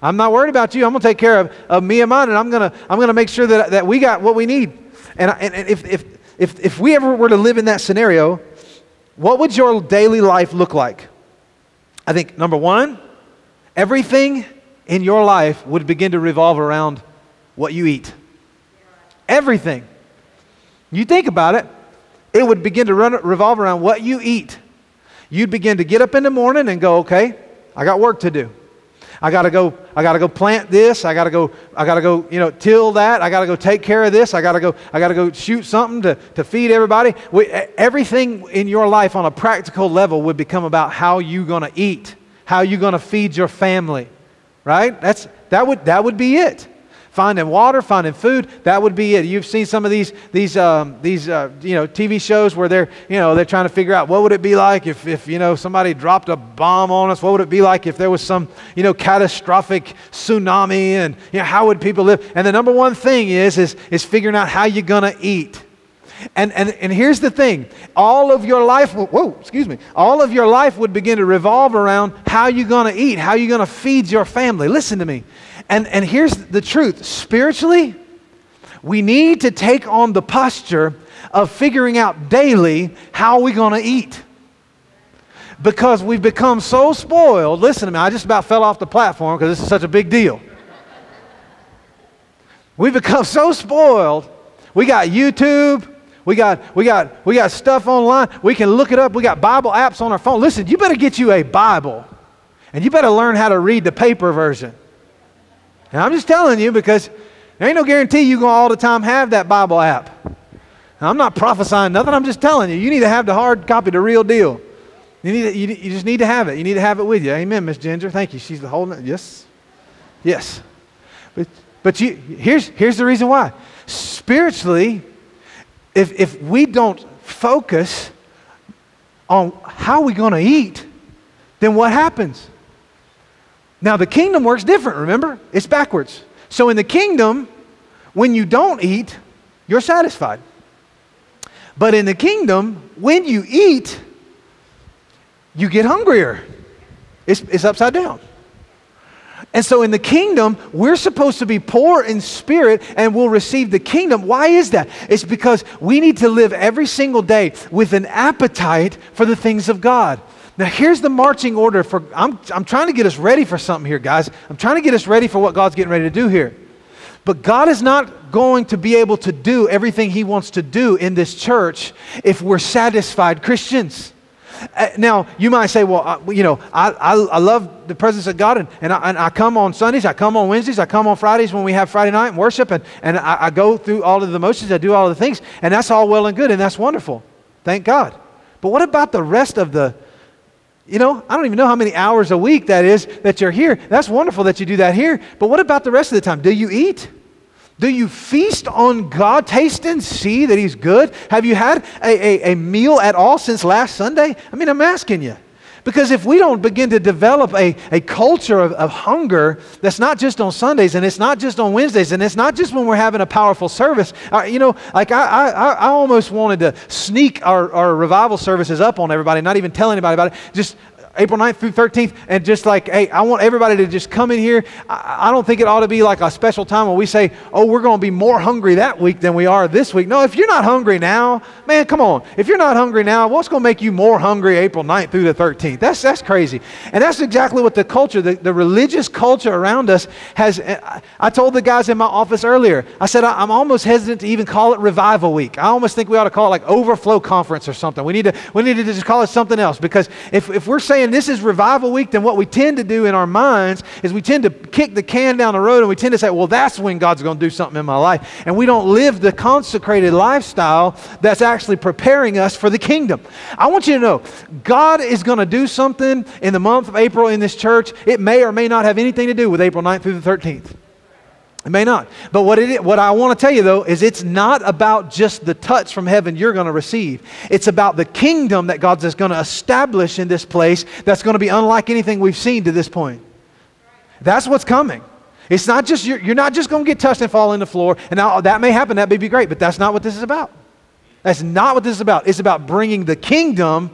I'm not worried about you. I'm going to take care of, of me and mine, and I'm going to I'm to make sure that, that we got what we need. And, and, and if, if, if, if we ever were to live in that scenario, what would your daily life look like? I think number one, everything in your life would begin to revolve around what you eat. Everything. You think about it, it would begin to run, revolve around what you eat. You'd begin to get up in the morning and go, okay, I got work to do. I gotta go, I gotta go plant this, I gotta go, I gotta go, you know, till that, I gotta go take care of this, I gotta go, I gotta go shoot something to, to feed everybody. We, everything in your life on a practical level would become about how you're gonna eat, how you're gonna feed your family. Right? That's that would that would be it finding water, finding food. That would be it. You've seen some of these these um, these uh, you know TV shows where they're you know they're trying to figure out what would it be like if if you know somebody dropped a bomb on us. What would it be like if there was some you know catastrophic tsunami and you know how would people live? And the number one thing is is is figuring out how you're gonna eat. And, and, and here's the thing all of your life, whoa, excuse me, all of your life would begin to revolve around how you're going to eat, how you're going to feed your family. Listen to me. And, and here's the truth spiritually, we need to take on the posture of figuring out daily how we're going to eat. Because we've become so spoiled. Listen to me, I just about fell off the platform because this is such a big deal. We've become so spoiled. We got YouTube, we got, we, got, we got stuff online. We can look it up. We got Bible apps on our phone. Listen, you better get you a Bible. And you better learn how to read the paper version. And I'm just telling you because there ain't no guarantee you're going to all the time have that Bible app. I'm not prophesying nothing. I'm just telling you. You need to have the hard copy, the real deal. You, need to, you, you just need to have it. You need to have it with you. Amen, Miss Ginger. Thank you. She's the it. Yes. Yes. But, but you, here's, here's the reason why. Spiritually, if, if we don't focus on how we're going to eat, then what happens? Now, the kingdom works different, remember? It's backwards. So, in the kingdom, when you don't eat, you're satisfied. But in the kingdom, when you eat, you get hungrier. It's, it's upside down. And so in the kingdom, we're supposed to be poor in spirit and we'll receive the kingdom. Why is that? It's because we need to live every single day with an appetite for the things of God. Now, here's the marching order for I'm, I'm trying to get us ready for something here, guys. I'm trying to get us ready for what God's getting ready to do here. But God is not going to be able to do everything He wants to do in this church if we're satisfied Christians. Uh, now, you might say, well, uh, you know, I, I, I, love the presence of God, and, and, I, and I come on Sundays, I come on Wednesdays, I come on Fridays when we have Friday night and worship, and, and I, I go through all of the motions, I do all of the things, and that's all well and good, and that's wonderful. Thank God. But what about the rest of the, you know, I don't even know how many hours a week that is that you're here. That's wonderful that you do that here, but what about the rest of the time? Do you eat? Do you feast on God? Taste and see that He's good? Have you had a, a, a, meal at all since last Sunday? I mean, I'm asking you. Because if we don't begin to develop a, a culture of, of hunger that's not just on Sundays and it's not just on Wednesdays and it's not just when we're having a powerful service, uh, you know, like I, I, I almost wanted to sneak our, our revival services up on everybody, not even tell anybody about it. Just April 9th through 13th, and just like, hey, I want everybody to just come in here. I, I don't think it ought to be like a special time when we say, oh, we're going to be more hungry that week than we are this week. No, if you're not hungry now, man, come on. If you're not hungry now, what's going to make you more hungry April 9th through the 13th? That's, that's crazy. And that's exactly what the culture, the, the religious culture around us has. Eh, I told the guys in my office earlier, I said, I'm almost hesitant to even call it revival week. I almost think we ought to call it like overflow conference or something. We need to, we need to just call it something else because if, if we're saying this is revival week, then what we tend to do in our minds is we tend to kick the can down the road and we tend to say, well, that's when God's going to do something in my life. And we don't live the consecrated lifestyle that's actually preparing us for the kingdom. I want you to know God is going to do something in the month of April in this church. It may or may not have anything to do with April 9th through the 13th. It may not. But what, it, what I want to tell you, though, is it's not about just the touch from heaven you're going to receive. It's about the kingdom that God's is going to establish in this place that's going to be unlike anything we've seen to this point. That's what's coming. It's not just, you're, you're not just going to get touched and fall in the floor. And now oh, that may happen, that may be great, but that's not what this is about. That's not what this is about. It's about bringing the kingdom.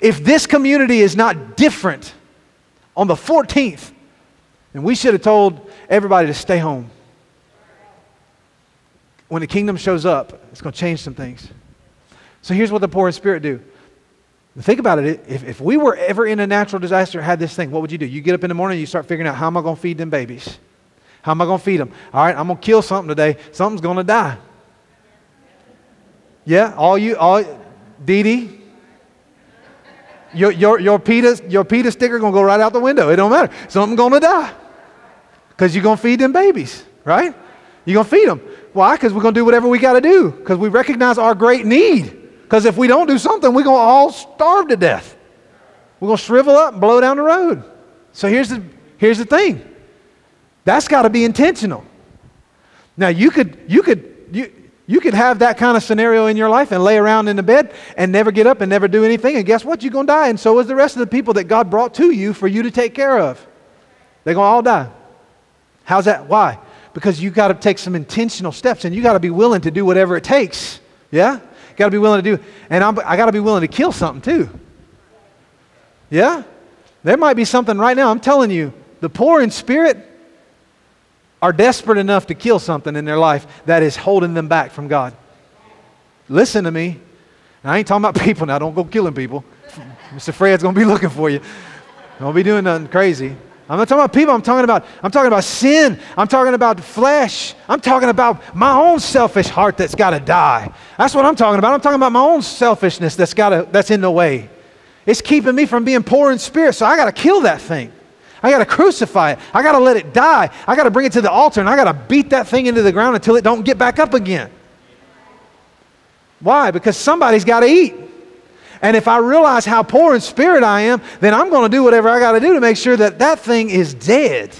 If this community is not different on the 14th, then we should have told everybody to stay home when the kingdom shows up, it's going to change some things. So here's what the poor in spirit do. Think about it. If, if we were ever in a natural disaster, had this thing, what would you do? You get up in the morning, you start figuring out how am I going to feed them babies? How am I going to feed them? All right, I'm going to kill something today. Something's going to die. Yeah, all you, all, Dee Dee, your, your, your PETA, your PETA sticker going to go right out the window. It don't matter. Something's going to die because you're going to feed them babies, right? You're going to feed them. Why? Because we're going to do whatever we got to do because we recognize our great need. Because if we don't do something, we're going to all starve to death. We're going to shrivel up and blow down the road. So here's the, here's the thing that's got to be intentional. Now, you could, you, could, you, you could have that kind of scenario in your life and lay around in the bed and never get up and never do anything. And guess what? You're going to die. And so is the rest of the people that God brought to you for you to take care of. They're going to all die. How's that? Why? Because you got to take some intentional steps and you got to be willing to do whatever it takes. Yeah? Got to be willing to do. And I'm, I got to be willing to kill something too. Yeah? There might be something right now. I'm telling you, the poor in spirit are desperate enough to kill something in their life that is holding them back from God. Listen to me. I ain't talking about people now. Don't go killing people. Mr. Fred's going to be looking for you. Don't be doing nothing crazy. I'm not talking about people. I'm talking about, I'm talking about sin. I'm talking about flesh. I'm talking about my own selfish heart that's got to die. That's what I'm talking about. I'm talking about my own selfishness that's, gotta, that's in the way. It's keeping me from being poor in spirit, so I got to kill that thing. I got to crucify it. I got to let it die. I got to bring it to the altar, and I got to beat that thing into the ground until it don't get back up again. Why? Because somebody's got to eat. And if I realize how poor in spirit I am, then I'm going to do whatever I got to do to make sure that that thing is dead.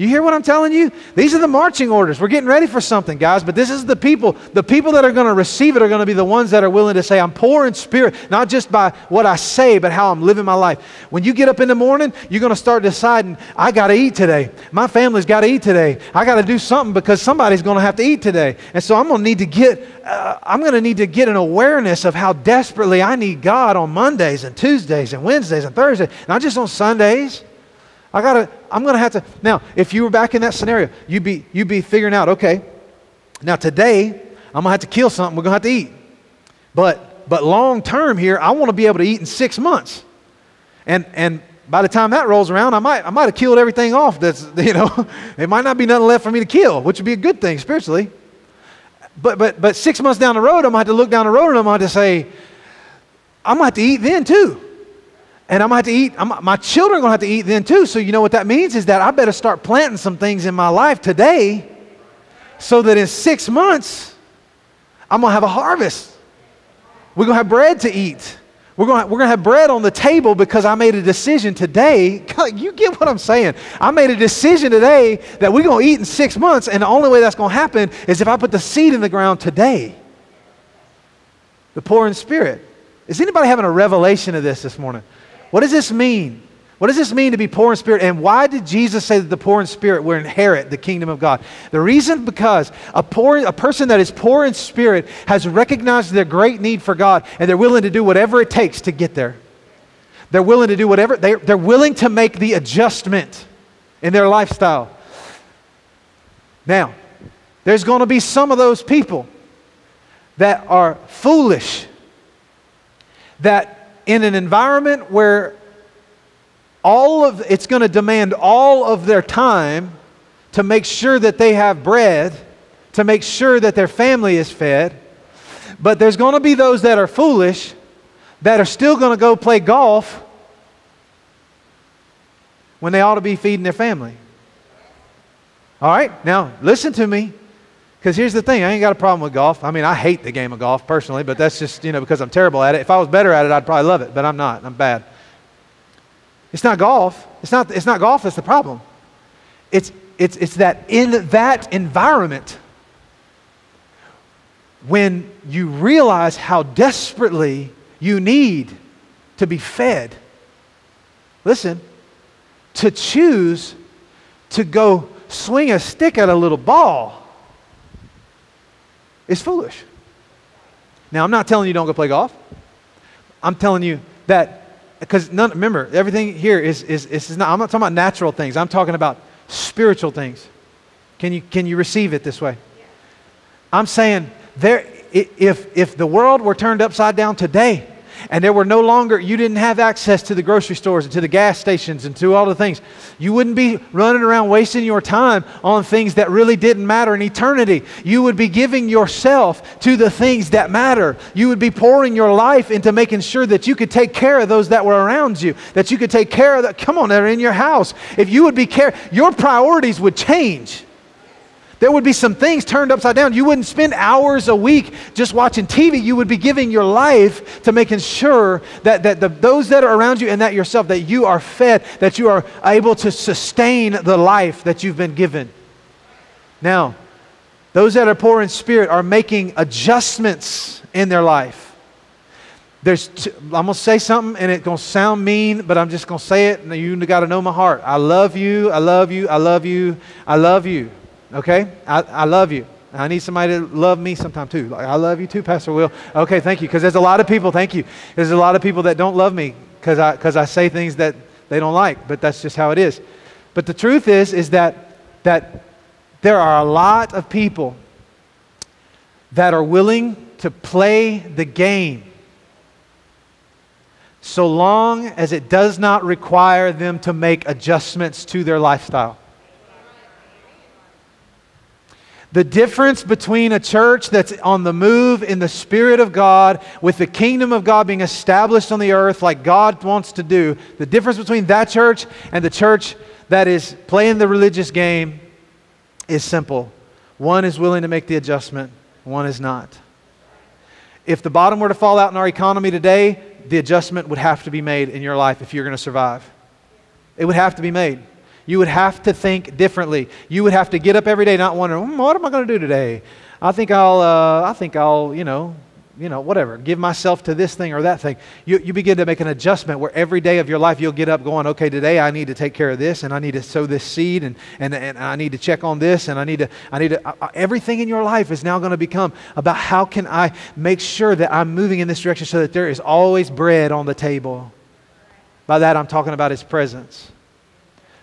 You hear what I'm telling you? These are the marching orders. We're getting ready for something, guys, but this is the people. The people that are going to receive it are going to be the ones that are willing to say, I'm poor in spirit, not just by what I say, but how I'm living my life. When you get up in the morning, you're going to start deciding, I got to eat today. My family's got to eat today. I got to do something because somebody's going to have to eat today. And so I'm going to need to get, uh, I'm going to need to get an awareness of how desperately I need God on Mondays and Tuesdays and Wednesdays and Thursdays, not just on Sundays. I gotta, I'm gonna have to. Now, if you were back in that scenario, you'd be, you'd be figuring out, okay, now today, I'm gonna have to kill something, we're gonna have to eat. But, but long term here, I wanna be able to eat in six months. And, and by the time that rolls around, I might, I might have killed everything off that's, you know, it might not be nothing left for me to kill, which would be a good thing spiritually. But, but, but six months down the road, I'm gonna have to look down the road and I'm gonna have to say, I'm gonna have to eat then too and I'm gonna have to eat. I'm, my children are gonna have to eat then too. So you know what that means is that I better start planting some things in my life today, so that in six months I'm gonna have a harvest. We're gonna have bread to eat. We're gonna, we're gonna have bread on the table because I made a decision today. You get what I'm saying? I made a decision today that we're gonna eat in six months, and the only way that's gonna happen is if I put the seed in the ground today. The poor in spirit. Is anybody having a revelation of this this morning? What does this mean? What does this mean to be poor in spirit? And why did Jesus say that the poor in spirit will inherit the kingdom of God? The reason because a poor a person that is poor in spirit has recognized their great need for God and they're willing to do whatever it takes to get there. They're willing to do whatever they, they're willing to make the adjustment in their lifestyle. Now, there's going to be some of those people that are foolish that in an environment where all of it's going to demand all of their time to make sure that they have bread, to make sure that their family is fed. But there's going to be those that are foolish that are still going to go play golf when they ought to be feeding their family. All right, now listen to me. Because here's the thing I ain't got a problem with golf. I mean, I hate the game of golf personally, but that's just, you know, because I'm terrible at it. If I was better at it, I'd probably love it, but I'm not. I'm bad. It's not golf. It's not, it's not golf that's the problem. It's, it's, it's that in that environment, when you realize how desperately you need to be fed, listen, to choose to go swing a stick at a little ball is foolish. Now, I'm not telling you don't go play golf. I'm telling you that, because none, remember, everything here is, is, is not, I'm not talking about natural things. I'm talking about spiritual things. Can you, can you receive it this way? I'm saying there, if, if the world were turned upside down today, and there were no longer, you didn't have access to the grocery stores and to the gas stations and to all the things. You wouldn't be running around wasting your time on things that really didn't matter in eternity. You would be giving yourself to the things that matter. You would be pouring your life into making sure that you could take care of those that were around you, that you could take care of that. Come on, they're in your house. If you would be care, your priorities would change. There would be some things turned upside down. You wouldn't spend hours a week just watching TV. You would be giving your life to making sure that, that the, those that are around you and that yourself, that you are fed, that you are able to sustain the life that you've been given. Now, those that are poor in spirit are making adjustments in their life. There's t- I'm going to say something and it's going to sound mean, but I'm just going to say it. And you got to know my heart. I love you. I love you. I love you. I love you. Okay? I, I love you. I need somebody to love me sometime too. Like, I love you too, Pastor Will. Okay, thank you. Because there's a lot of people, thank you. There's a lot of people that don't love me because I, cause I say things that they don't like, but that's just how it is. But the truth is, is that, that there are a lot of people that are willing to play the game so long as it does not require them to make adjustments to their lifestyle. The difference between a church that's on the move in the Spirit of God, with the kingdom of God being established on the earth like God wants to do, the difference between that church and the church that is playing the religious game is simple. One is willing to make the adjustment, one is not. If the bottom were to fall out in our economy today, the adjustment would have to be made in your life if you're going to survive. It would have to be made. You would have to think differently. You would have to get up every day not wondering, mm, what am I going to do today? I think I'll, uh, I think I'll, you know, you know, whatever, give myself to this thing or that thing. You, you begin to make an adjustment where every day of your life you'll get up going, okay, today I need to take care of this and I need to sow this seed and, and, and I need to check on this and I need to, I need to, uh, uh everything in your life is now going to become about how can I make sure that I'm moving in this direction so that there is always bread on the table. By that I'm talking about His presence.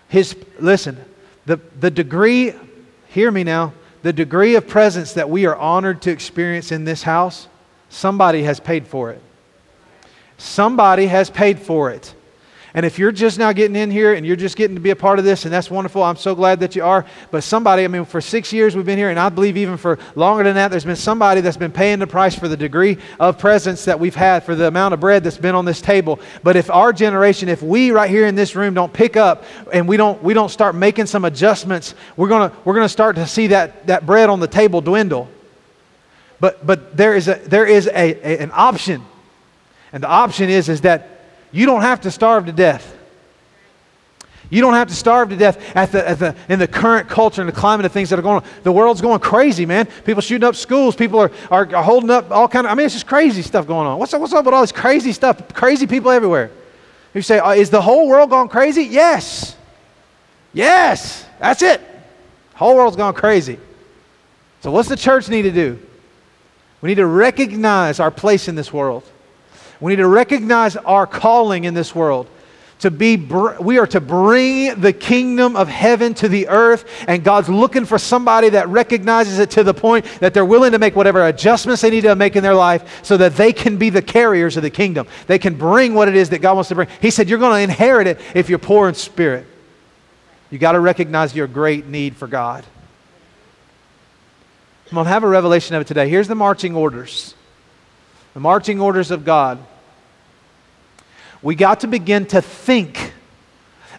His, listen, the, the degree, hear me now, the degree of presence that we are honored to experience in this house, somebody has paid for it. Somebody has paid for it. And if you're just now getting in here and you're just getting to be a part of this, and that's wonderful, I'm so glad that you are. But somebody, I mean, for six years we've been here, and I believe even for longer than that, there's been somebody that's been paying the price for the degree of presence that we've had, for the amount of bread that's been on this table. But if our generation, if we right here in this room don't pick up and we don't, we don't start making some adjustments, we're going to we're gonna start to see that, that bread on the table dwindle. But, but there is, a, there is a, a an option. And the option is, is that you don't have to starve to death. You don't have to starve to death at the, at the, in the current culture and the climate of things that are going on. The world's going crazy, man. People shooting up schools. People are, are, holding up all kind of, I mean, it's just crazy stuff going on. What's up, what's up with all this crazy stuff? Crazy people everywhere. You say, uh, is the whole world gone crazy? Yes. Yes. That's it. The whole world's gone crazy. So what's the church need to do? We need to recognize our place in this world. We need to recognize our calling in this world. To be, we are to bring the kingdom of heaven to the earth, and God's looking for somebody that recognizes it to the point that they're willing to make whatever adjustments they need to make in their life so that they can be the carriers of the kingdom. They can bring what it is that God wants to bring. He said, You're going to inherit it if you're poor in spirit. You got to recognize your great need for God. I'm going to have a revelation of it today. Here's the marching orders the marching orders of God, we got to begin to think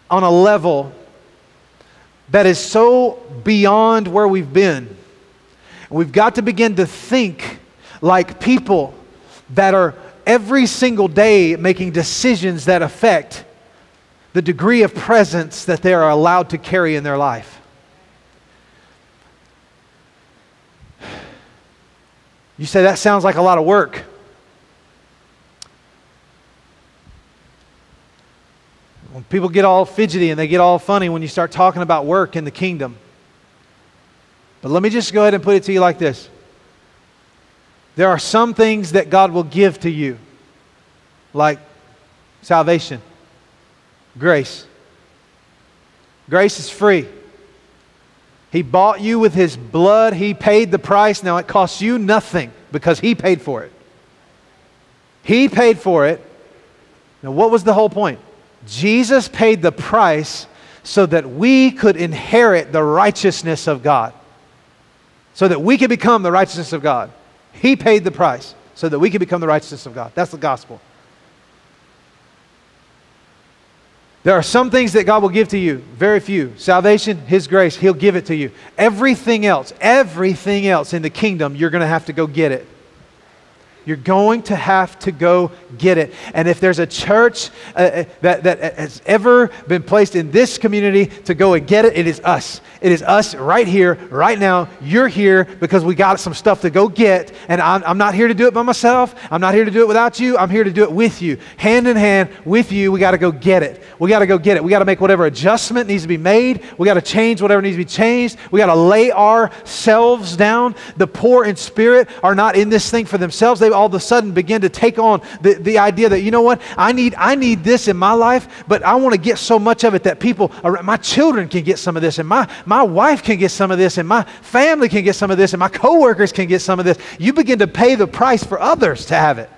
on a level that is so beyond where we've been. We've got to begin to think like people that are every single day making decisions that affect the degree of presence that they are allowed to carry in their life. You say that sounds like a lot of work. People get all fidgety and they get all funny when you start talking about work in the kingdom. But let me just go ahead and put it to you like this there are some things that God will give to you, like salvation, grace. Grace is free. He bought you with His blood. He paid the price. Now it costs you nothing because He paid for it. He paid for it. Now, what was the whole point? Jesus paid the price so that we could inherit the righteousness of God, so that we could become the righteousness of God. He paid the price so that we could become the righteousness of God. That's the gospel. There are some things that God will give to you, very few. Salvation, His grace, He'll give it to you. Everything else, everything else in the kingdom, you're going to have to go get it. You're going to have to go get it. And if there's a church uh, uh, that, that has ever been placed in this community to go and get it, it is us. It is us right here, right now. You're here because we got some stuff to go get. And I'm, I'm not here to do it by myself. I'm not here to do it without you. I'm here to do it with you. Hand in hand with you, we got to go get it. We got to go get it. We got to make whatever adjustment needs to be made. We got to change whatever needs to be changed. We got to lay ourselves down. The poor in spirit are not in this thing for themselves. They all of a sudden begin to take on the, the idea that, you know what, I need, I need this in my life, but I want to get so much of it that people, my children can get some of this, and my, my wife can get some of this, and my family can get some of this, and my coworkers can get some of this. You begin to pay the price for others to have it.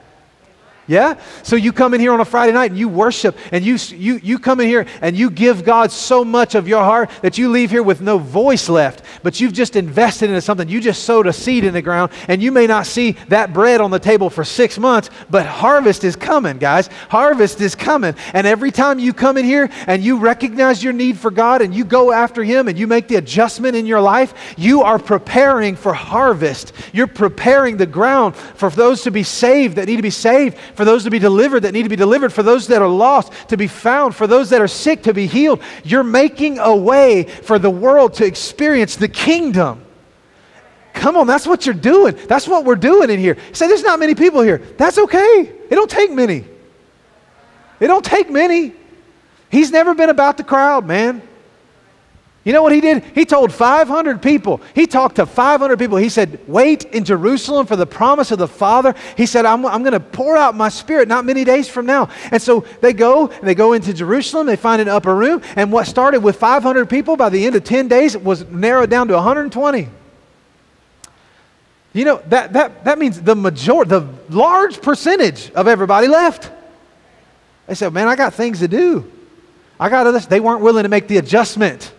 Yeah? So you come in here on a Friday night and you worship and you, you, you come in here and you give God so much of your heart that you leave here with no voice left, but you've just invested into something. You just sowed a seed in the ground and you may not see that bread on the table for six months, but harvest is coming, guys. Harvest is coming. And every time you come in here and you recognize your need for God and you go after Him and you make the adjustment in your life, you are preparing for harvest. You're preparing the ground for those to be saved that need to be saved for those to be delivered that need to be delivered, for those that are lost to be found, for those that are sick to be healed. You're making a way for the world to experience the kingdom. Come on, that's what you're doing. That's what we're doing in here. Say, there's not many people here. That's okay. It don't take many. It don't take many. He's never been about the crowd, man. You know what he did? He told 500 people. He talked to 500 people. He said, Wait in Jerusalem for the promise of the Father. He said, I'm, I'm going to pour out my spirit not many days from now. And so they go and they go into Jerusalem. They find an upper room. And what started with 500 people by the end of 10 days was narrowed down to 120. You know, that, that, that means the majority, the large percentage of everybody left. They said, Man, I got things to do. I got this. They weren't willing to make the adjustment.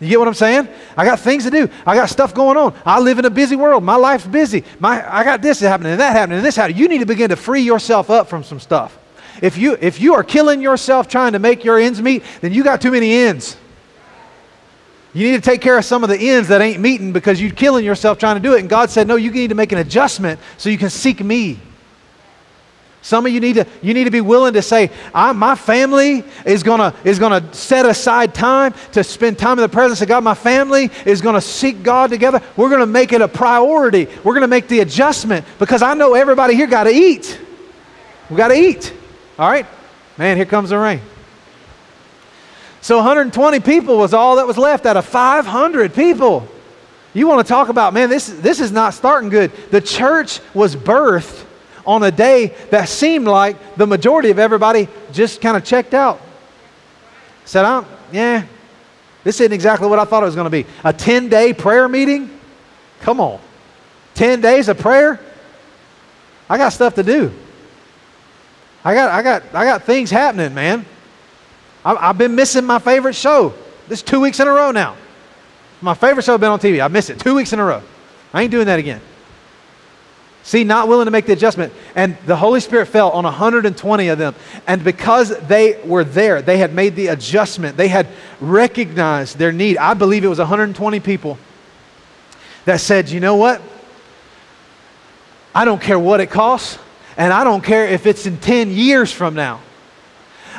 You get what I'm saying? I got things to do. I got stuff going on. I live in a busy world. My life's busy. My, I got this happening and that happening and this happening. You need to begin to free yourself up from some stuff. If you, if you are killing yourself trying to make your ends meet, then you got too many ends. You need to take care of some of the ends that ain't meeting because you're killing yourself trying to do it. And God said, no, you need to make an adjustment so you can seek me. Some of you need to, you need to be willing to say, my family is going is gonna set aside time to spend time in the presence of God. My family is going to seek God together. We're going to make it a priority. We're going to make the adjustment because I know everybody here got to eat. We got to eat. All right? Man, here comes the rain. So 120 people was all that was left out of 500 people. You want to talk about, man, this, this is not starting good. The church was birthed on a day that seemed like the majority of everybody just kind of checked out. Said, I'm, yeah, this isn't exactly what I thought it was going to be. A 10 day prayer meeting? Come on. 10 days of prayer? I got stuff to do. I got, I got, I got things happening, man. I, have been missing my favorite show. This two weeks in a row now. My favorite show been on TV. I missed it two weeks in a row. I ain't doing that again. See, not willing to make the adjustment. And the Holy Spirit fell on 120 of them. And because they were there, they had made the adjustment, they had recognized their need. I believe it was 120 people that said, you know what? I don't care what it costs, and I don't care if it's in 10 years from now.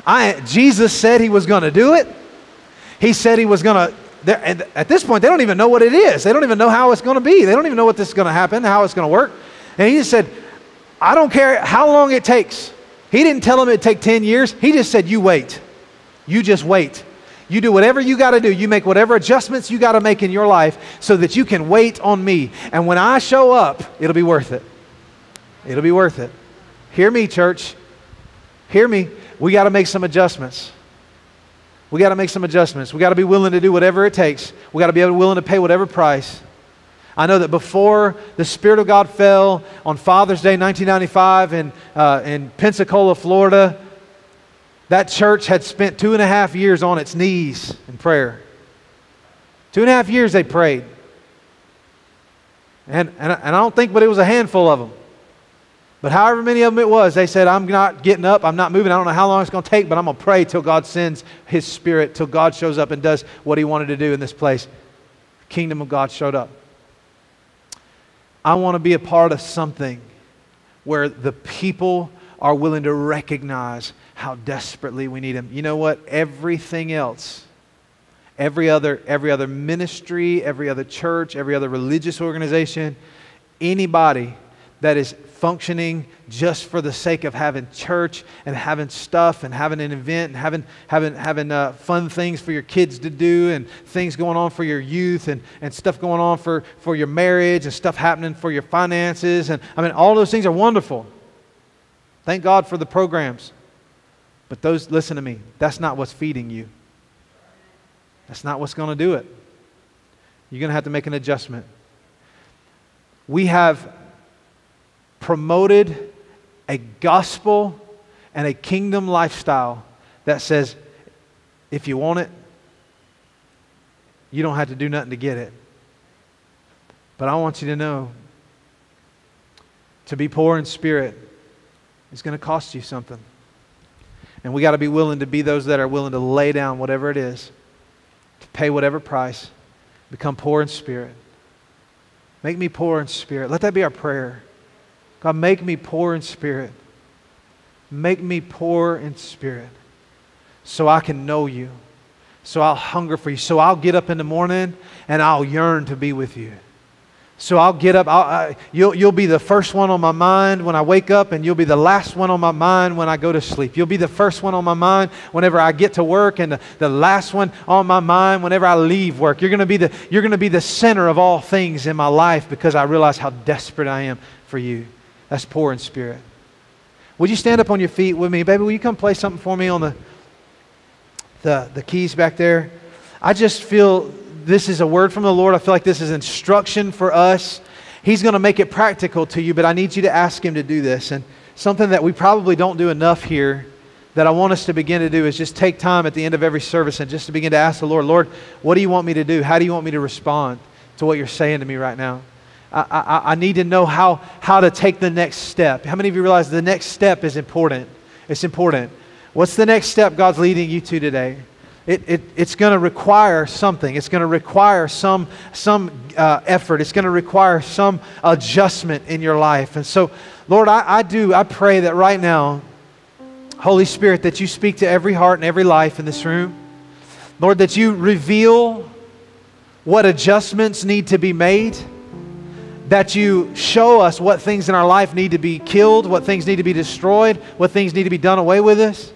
I, Jesus said he was going to do it. He said he was going to, and at this point, they don't even know what it is. They don't even know how it's going to be. They don't even know what this is going to happen, how it's going to work. And he just said, I don't care how long it takes. He didn't tell him it'd take 10 years. He just said, You wait. You just wait. You do whatever you got to do. You make whatever adjustments you got to make in your life so that you can wait on me. And when I show up, it'll be worth it. It'll be worth it. Hear me, church. Hear me. We got to make some adjustments. We got to make some adjustments. We got to be willing to do whatever it takes. We got to be willing to pay whatever price. I know that before the Spirit of God fell on Father's Day 1995 in, uh, in Pensacola, Florida, that church had spent two and a half years on its knees in prayer. Two and a half years they prayed. And, and, and I don't think, but it was a handful of them. But however many of them it was, they said, I'm not getting up, I'm not moving. I don't know how long it's going to take, but I'm going to pray till God sends His Spirit, till God shows up and does what He wanted to do in this place. The kingdom of God showed up. I want to be a part of something where the people are willing to recognize how desperately we need Him. You know what? Everything else, every other, every other ministry, every other church, every other religious organization, anybody that is functioning just for the sake of having church and having stuff and having an event and having, having, having uh, fun things for your kids to do and things going on for your youth and, and stuff going on for, for your marriage and stuff happening for your finances. And I mean, all those things are wonderful. Thank God for the programs. But those, listen to me, that's not what's feeding you. That's not what's going to do it. You're going to have to make an adjustment. We have promoted a gospel and a kingdom lifestyle that says if you want it, you don't have to do nothing to get it. But I want you to know to be poor in spirit is going to cost you something. And we got to be willing to be those that are willing to lay down whatever it is, to pay whatever price, become poor in spirit. Make me poor in spirit. Let that be our prayer. God, make me poor in spirit. Make me poor in spirit so I can know you, so I'll hunger for you, so I'll get up in the morning and I'll yearn to be with you. So I'll get up. I'll, I, you'll, you'll be the first one on my mind when I wake up, and you'll be the last one on my mind when I go to sleep. You'll be the first one on my mind whenever I get to work, and the, the last one on my mind whenever I leave work. You're going to be the, you're going to be the center of all things in my life because I realize how desperate I am for you. That's poor in spirit. Would you stand up on your feet with me? Baby, will you come play something for me on the, the, the keys back there? I just feel this is a word from the Lord. I feel like this is instruction for us. He's going to make it practical to you, but I need you to ask Him to do this. And something that we probably don't do enough here that I want us to begin to do is just take time at the end of every service and just to begin to ask the Lord, Lord, what do you want me to do? How do you want me to respond to what you're saying to me right now? I, I, I, need to know how, how to take the next step. How many of you realize the next step is important? It's important. What's the next step God's leading you to today? It, it, it's going to require something. It's going to require some, some uh, effort. It's going to require some adjustment in your life. And so, Lord, I, I do, I pray that right now, Holy Spirit, that you speak to every heart and every life in this room. Lord, that you reveal what adjustments need to be made that you show us what things in our life need to be killed, what things need to be destroyed, what things need to be done away with us.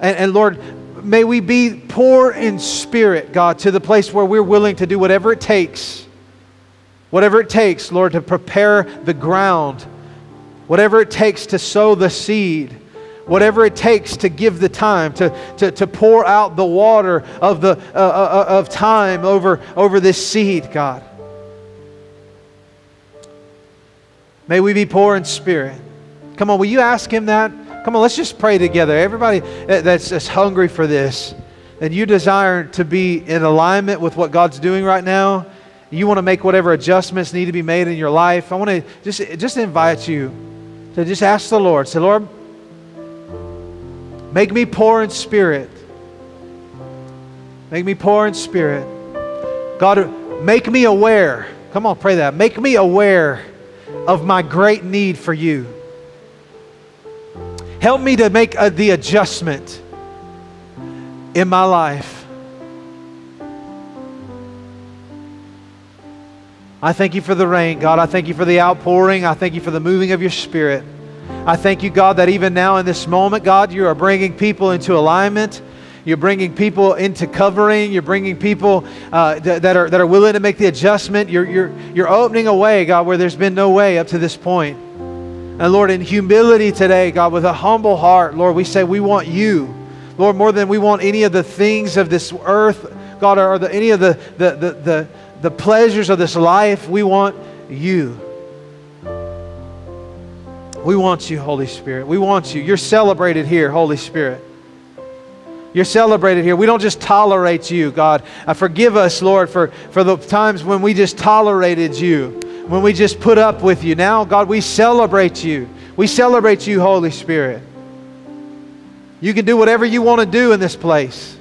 And, and, Lord, may we be poor in spirit, God, to the place where we're willing to do whatever it takes, whatever it takes, Lord, to prepare the ground, whatever it takes to sow the seed, whatever it takes to give the time, to, to, to pour out the water of, the, uh, uh, uh of time over, over this seed, God. May we be poor in spirit. Come on, will you ask him that? Come on, let's just pray together. Everybody that's, that's hungry for this and you desire to be in alignment with what God's doing right now, you want to make whatever adjustments need to be made in your life, I want to just, just invite you to just ask the Lord, say, Lord, make me poor in spirit. Make me poor in spirit. God, make me aware. Come on, pray that. Make me aware of my great need for you. Help me to make a, the adjustment in my life. I thank you for the rain, God. I thank you for the outpouring. I thank you for the moving of your spirit. I thank you, God, that even now in this moment, God, you are bringing people into alignment. You're bringing people into covering. You're bringing people uh, th- that, are, that are willing to make the adjustment. You're, you're, you're opening a way, God, where there's been no way up to this point. And Lord, in humility today, God, with a humble heart, Lord, we say we want you. Lord, more than we want any of the things of this earth, God, or the, any of the, the, the, the, the pleasures of this life, we want you. We want you, Holy Spirit. We want you. You're celebrated here, Holy Spirit. You're celebrated here. We don't just tolerate you, God. Uh, forgive us, Lord, for, for the times when we just tolerated you, when we just put up with you. Now, God, we celebrate you. We celebrate you, Holy Spirit. You can do whatever you want to do in this place.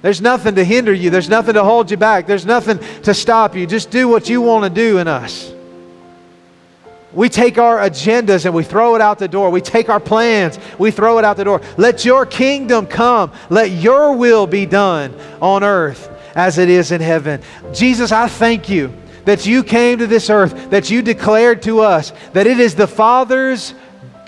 There's nothing to hinder you, there's nothing to hold you back, there's nothing to stop you. Just do what you want to do in us. We take our agendas and we throw it out the door. We take our plans, we throw it out the door. Let your kingdom come. Let your will be done on earth as it is in heaven. Jesus, I thank you that you came to this earth, that you declared to us that it is the Father's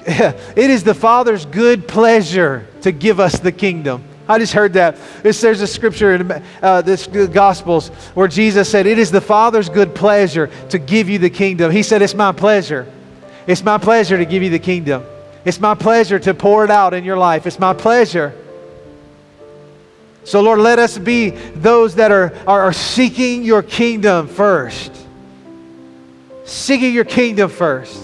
it is the Father's good pleasure to give us the kingdom. I just heard that. This, there's a scripture in uh, this Gospels where Jesus said, It is the Father's good pleasure to give you the kingdom. He said, It's my pleasure. It's my pleasure to give you the kingdom. It's my pleasure to pour it out in your life. It's my pleasure. So, Lord, let us be those that are, are, are seeking your kingdom first. Seeking your kingdom first.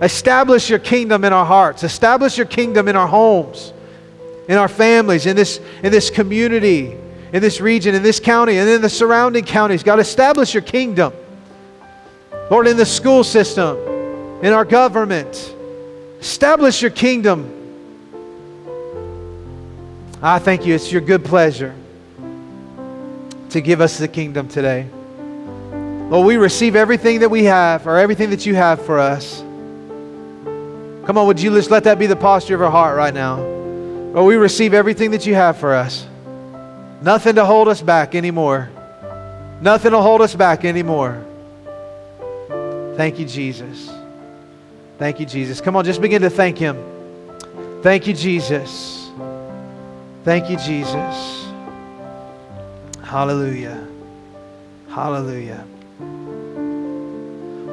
Establish your kingdom in our hearts. Establish your kingdom in our homes in our families, in this, in this community, in this region, in this county, and in the surrounding counties. God, establish your kingdom. Lord, in the school system, in our government, establish your kingdom. I thank you. It's your good pleasure to give us the kingdom today. Lord, we receive everything that we have or everything that you have for us. Come on, would you just let that be the posture of our heart right now? Lord, we receive everything that you have for us. Nothing to hold us back anymore. Nothing to hold us back anymore. Thank you, Jesus. Thank you, Jesus. Come on, just begin to thank Him. Thank you, Jesus. Thank you, Jesus. Hallelujah. Hallelujah.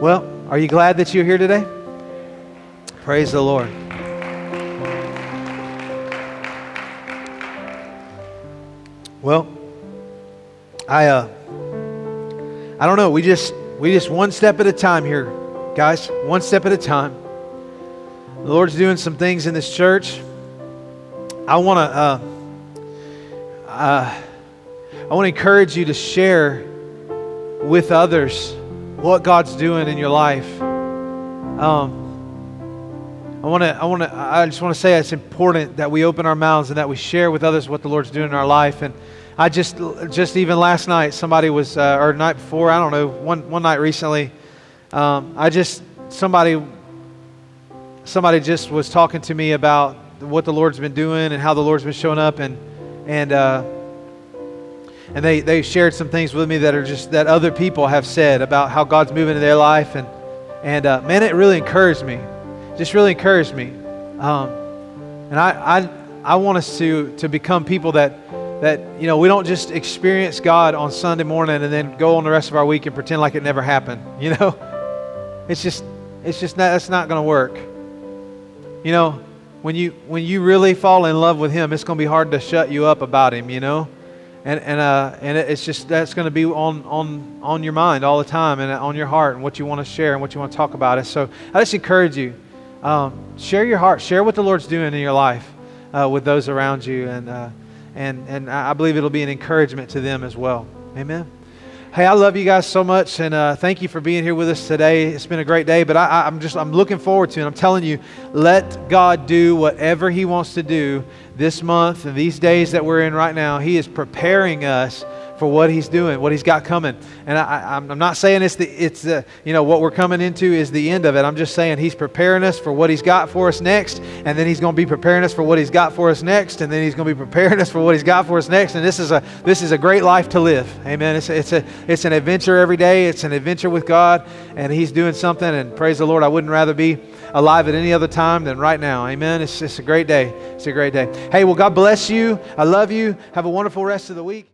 Well, are you glad that you're here today? Praise the Lord. Well, I uh, I don't know. We just we just one step at a time here, guys. One step at a time. The Lord's doing some things in this church. I want to uh, uh, I want to encourage you to share with others what God's doing in your life. Um, I want to, I want to, I just want to say it's important that we open our mouths and that we share with others what the Lord's doing in our life. And I just, just even last night, somebody was, uh, or night before, I don't know, one, one night recently, um, I just, somebody, somebody just was talking to me about what the Lord's been doing and how the Lord's been showing up. And, and, uh, and they, they shared some things with me that are just that other people have said about how God's moving in their life. And and uh, man it really encouraged me just really encouraged me. Um, and I, I, I want us to, to become people that, that, you know, we don't just experience God on Sunday morning and then go on the rest of our week and pretend like it never happened. You know, it's just, it's just not, that's not going to work. You know, when you, when you really fall in love with Him, it's going to be hard to shut you up about Him, you know? and and uh, and it's just that's going to be on on on your mind all the time and on your heart and what you want to share and what you want to talk about. And so I just encourage you um, share your heart, share what the Lord's doing in your life uh, with those around you, and uh, and and I believe it'll be an encouragement to them as well. Amen. Hey, I love you guys so much, and uh, thank you for being here with us today. It's been a great day, but I, I'm just I'm looking forward to it. I'm telling you, let God do whatever He wants to do this month and these days that we're in right now. He is preparing us for what he's doing, what he's got coming. And I, am not saying it's the, it's the, you know, what we're coming into is the end of it. I'm just saying he's preparing us for what he's got for us next, and then he's going to be preparing us for what he's got for us next, and then he's going to be preparing us for what he's got for us next. And this is a, this is a great life to live. Amen. It's, it's, a, it's an adventure every day. It's an adventure with God, and he's doing something. And praise the Lord. I wouldn't rather be alive at any other time than right now. Amen. It's, it's a great day. It's a great day. Hey, well, God bless you. I love you. Have a wonderful rest of the week.